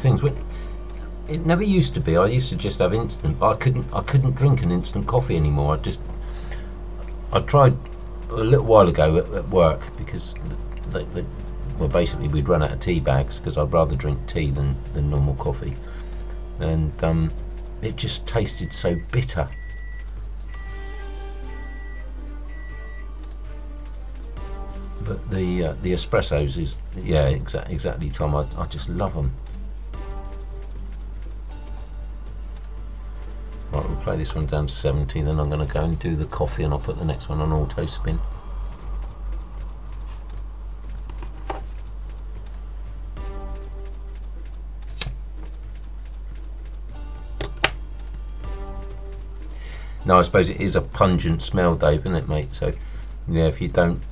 Things. When, it never used to be. I used to just have instant, I couldn't. I couldn't drink an instant coffee anymore. I just. I tried a little while ago at, at work because they, they, well, basically we'd run out of tea bags because I'd rather drink tea than, than normal coffee, and um, it just tasted so bitter. But the uh, the espressos is yeah exactly exactly Tom. I, I just love them. play this one down to 70, then I'm going to go and do the coffee and I'll put the next one on auto spin. Now I suppose it is a pungent smell, Dave, isn't it, mate? So yeah, if you don't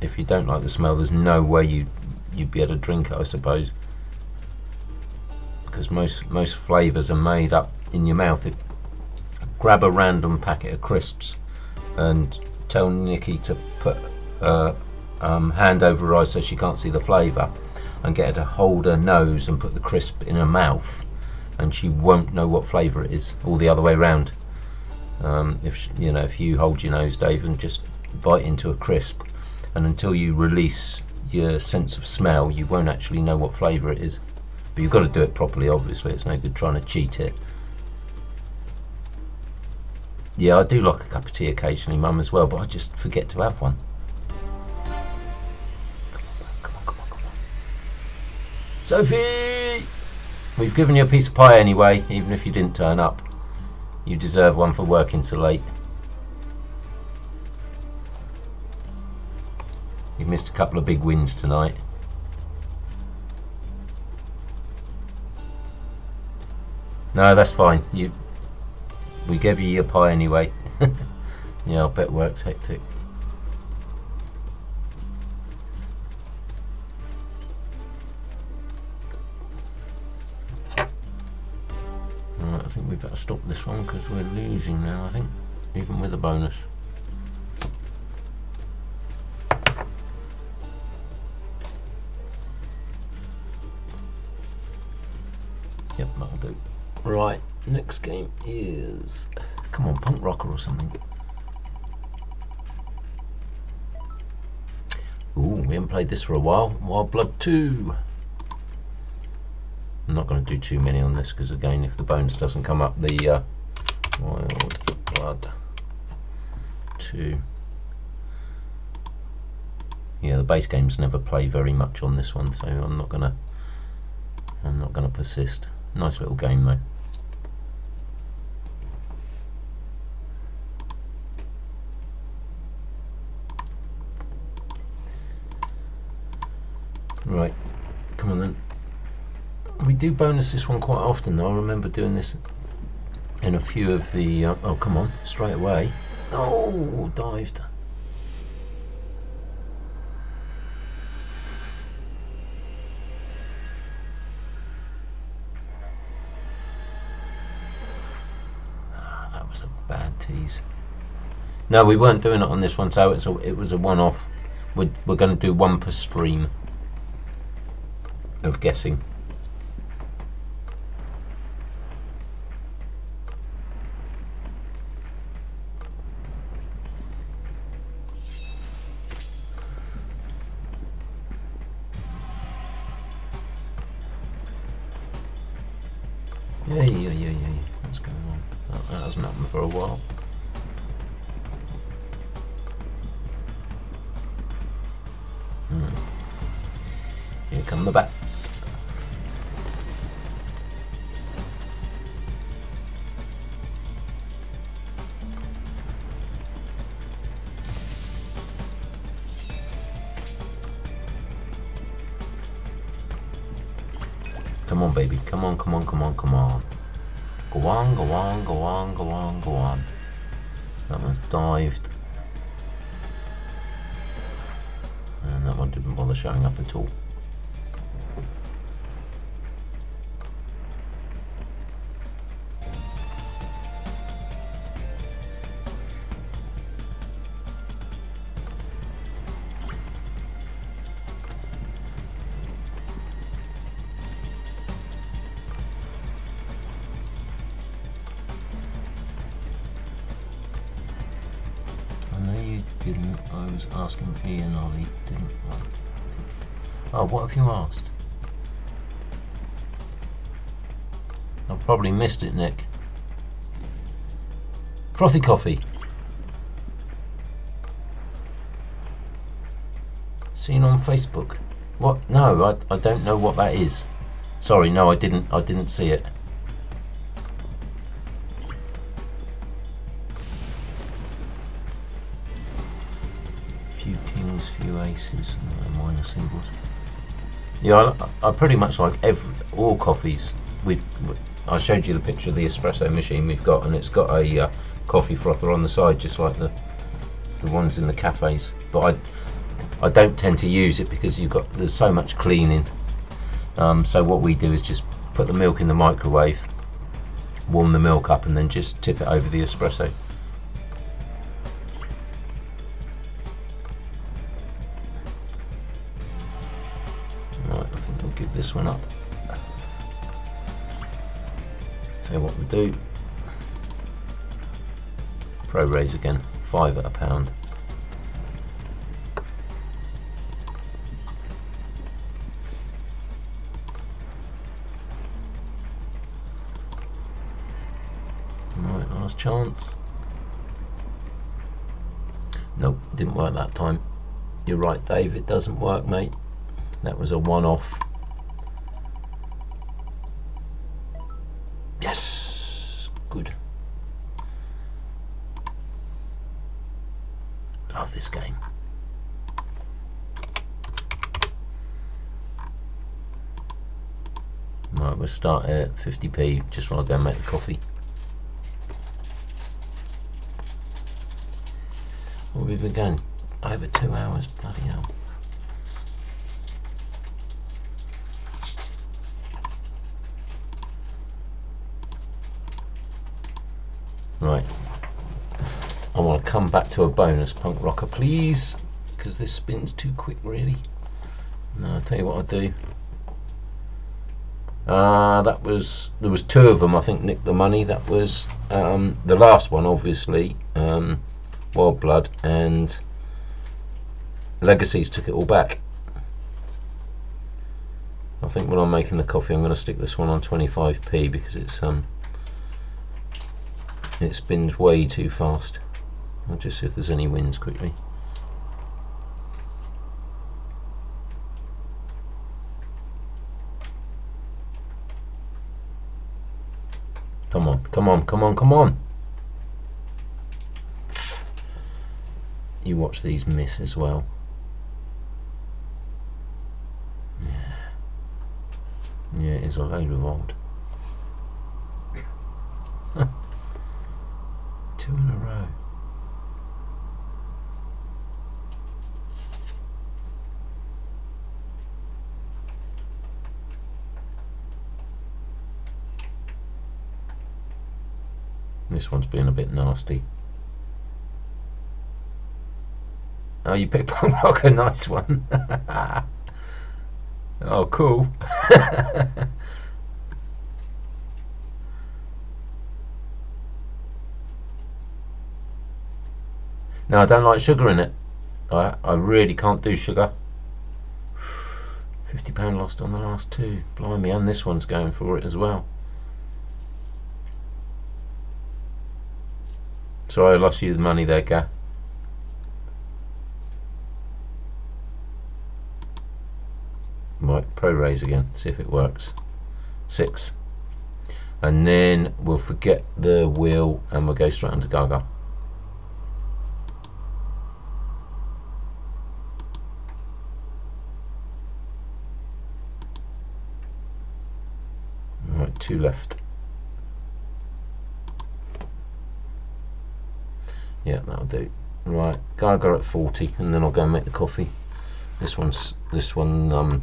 if you don't like the smell, there's no way you you'd be able to drink it, I suppose, because most most flavours are made up in your mouth grab a random packet of crisps and tell Nikki to put uh, um, hand over her eyes so she can't see the flavour, and get her to hold her nose and put the crisp in her mouth, and she won't know what flavour it is, all the other way round. Um, if you know, if you hold your nose, Dave, and just bite into a crisp, and until you release your sense of smell, you won't actually know what flavour it is. But you've got to do it properly. Obviously, it's no good trying to cheat it. Yeah, I do like a cup of tea occasionally, Mum, as well, but I just forget to have one. Come on, come on, come on, come on. Sophie! We've given you a piece of pie anyway, even if you didn't turn up. You deserve one for working so late. You've missed a couple of big wins tonight. No, that's fine. You, we gave you your pie anyway. (laughs) yeah, I bet work's hectic. Right, I think we better stop this one because we're losing now. I think, even with a bonus. Next game is. Come on, punk rocker or something. Ooh, we haven't played this for a while. Wild Blood 2. I'm not going to do too many on this because, again, if the bonus doesn't come up, the uh, Wild Blood 2. Yeah, the base games never play very much on this one, so I'm not gonna. I'm not gonna persist. Nice little game though. Right, come on then. We do bonus this one quite often though. I remember doing this in a few of the. Uh, oh, come on, straight away. Oh, dived. Ah, that was a bad tease. No, we weren't doing it on this one, so it's a, it was a one-off. We're, we're going to do one per stream of guessing. All. I know you didn't. I was asking Ian Ollie didn't probably missed it, Nick. Frothy coffee. Seen on Facebook. What? No, I, I don't know what that is. Sorry, no, I didn't. I didn't see it. Few kings, few aces, minor symbols. Yeah, I, I pretty much like every all coffees. We've I showed you the picture of the espresso machine we've got, and it's got a uh, coffee frother on the side, just like the the ones in the cafes. But I I don't tend to use it because you've got there's so much cleaning. Um, so what we do is just put the milk in the microwave, warm the milk up, and then just tip it over the espresso. Right, I think we'll give this one up. Do. Pro raise again, five at a pound. Right, last chance. Nope, didn't work that time. You're right, Dave, it doesn't work, mate. That was a one off. Yes! Good. Love this game. Right, we'll start at 50p just while I go and make the coffee. Well, we've been going over two hours, bloody hell. Right. Come back to a bonus punk rocker, please, because this spins too quick, really. No, I'll tell you what I'll do. Uh, that was there was two of them. I think Nick the money. That was um, the last one, obviously. Um, Wild Blood and Legacies took it all back. I think when I'm making the coffee, I'm going to stick this one on 25p because it's um it spins way too fast. I'll just see if there's any wins quickly. Come on, come on, come on, come on. You watch these miss as well. Yeah. Yeah, it is a load of old. (laughs) Two in a row. This one's been a bit nasty. Oh, you picked (laughs) Punk Rock, a nice one. (laughs) oh, cool. (laughs) no, I don't like sugar in it. I, I really can't do sugar. (sighs) £50 lost on the last two. Blimey, and this one's going for it as well. Sorry, I lost you the money there, Gah. Right, pro raise again, see if it works. Six. And then we'll forget the wheel and we'll go straight onto Gaga. Right, two left. Yeah, that'll do. Right, Gaga at 40 and then I'll go and make the coffee. This one's this one um,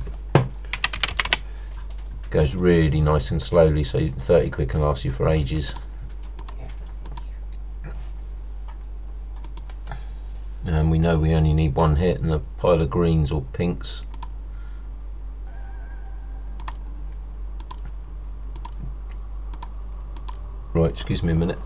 goes really nice and slowly, so 30 quid can last you for ages. And we know we only need one hit and a pile of greens or pinks. Right, excuse me a minute.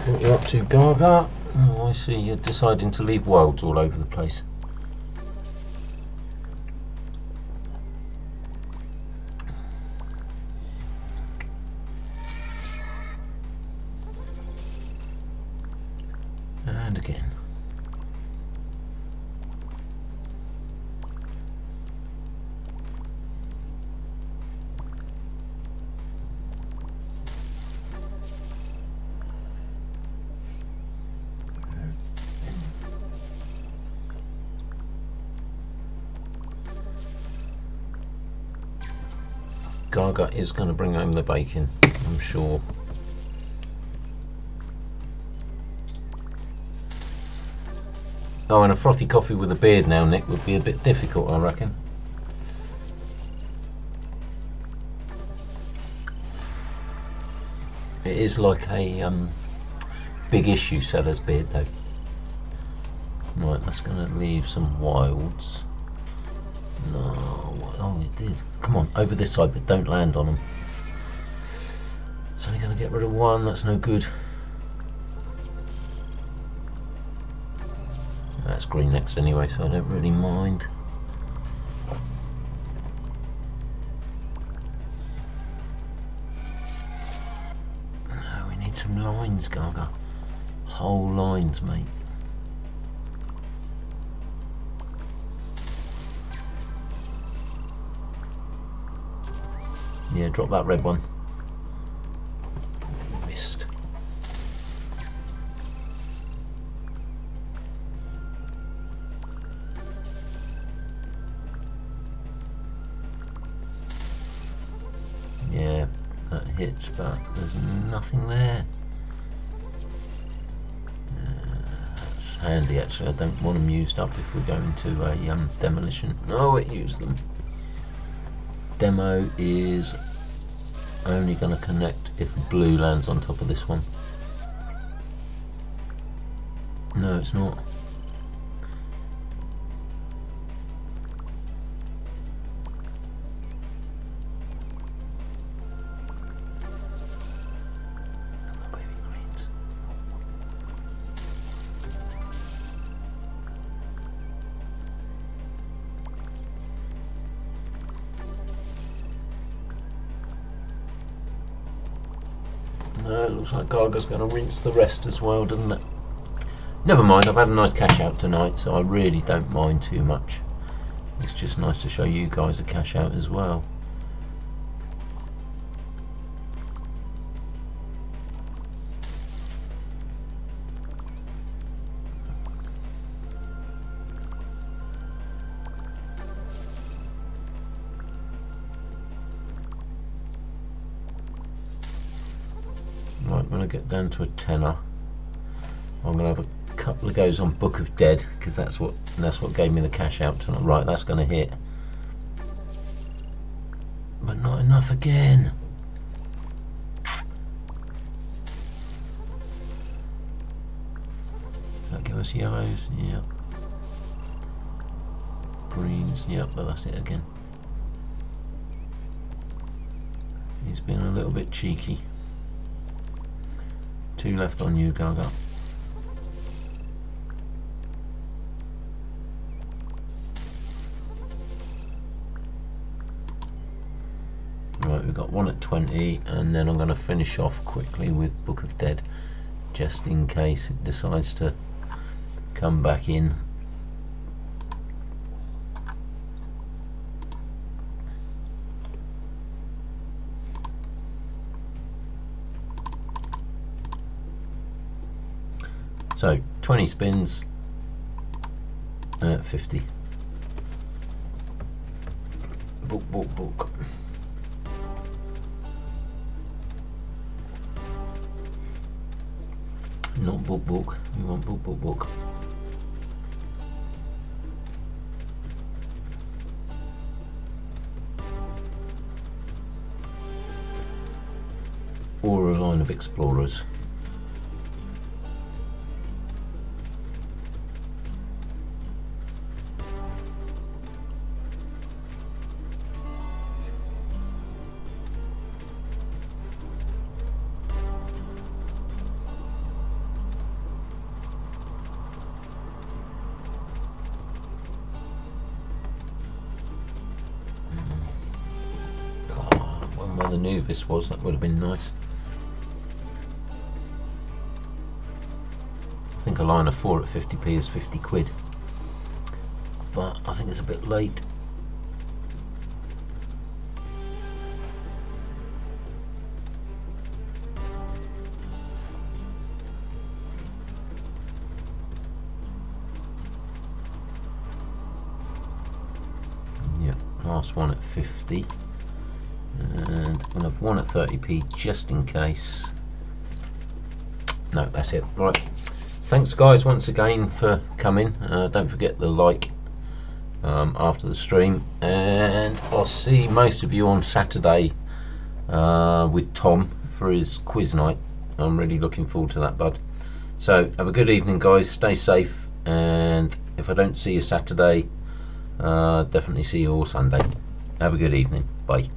What you up to, Gaga? Oh, I see you're deciding to leave worlds all over the place. Is going to bring home the bacon, I'm sure. Oh, and a frothy coffee with a beard now, Nick, would be a bit difficult, I reckon. It is like a um, big issue seller's beard, though. Right, that's going to leave some wilds. Did. Come on, over this side, but don't land on them. It's only going to get rid of one, that's no good. That's green next anyway, so I don't really mind. No, we need some lines, Gaga. Whole lines, mate. Yeah, drop that red one. Missed. Yeah, that hits, but there's nothing there. Uh, that's handy actually. I don't want them used up if we go into a um, demolition. No, it used them. Demo is only going to connect if blue lands on top of this one. No, it's not. Looks like Gaga's going to rinse the rest as well, doesn't it? Never mind, I've had a nice cash out tonight, so I really don't mind too much. It's just nice to show you guys a cash out as well. Get down to a tenner, I'm going to have a couple of goes on Book of Dead because that's what that's what gave me the cash out tonight. Right, that's going to hit, but not enough again. That give us yellows? Yeah. Greens, yep, but that's it again. He's been a little bit cheeky. Two left on you, Gaga. Right, we've got one at 20, and then I'm going to finish off quickly with Book of Dead, just in case it decides to come back in. So 20 spins at 50. Book, book, book. Not book, book. We want book, book, book. Or a line of explorers. Was. That would have been nice. I think a line of four at 50p is 50 quid. But I think it's a bit late. Yeah, last one at 50 and we'll have one at 30p just in case. No that's it. Right. Thanks guys once again for coming. Uh, don't forget the like um, after the stream. And I'll see most of you on Saturday uh, with Tom for his quiz night. I'm really looking forward to that bud. So have a good evening guys. Stay safe. And if I don't see you Saturday uh, definitely see you all Sunday. Have a good evening. Bye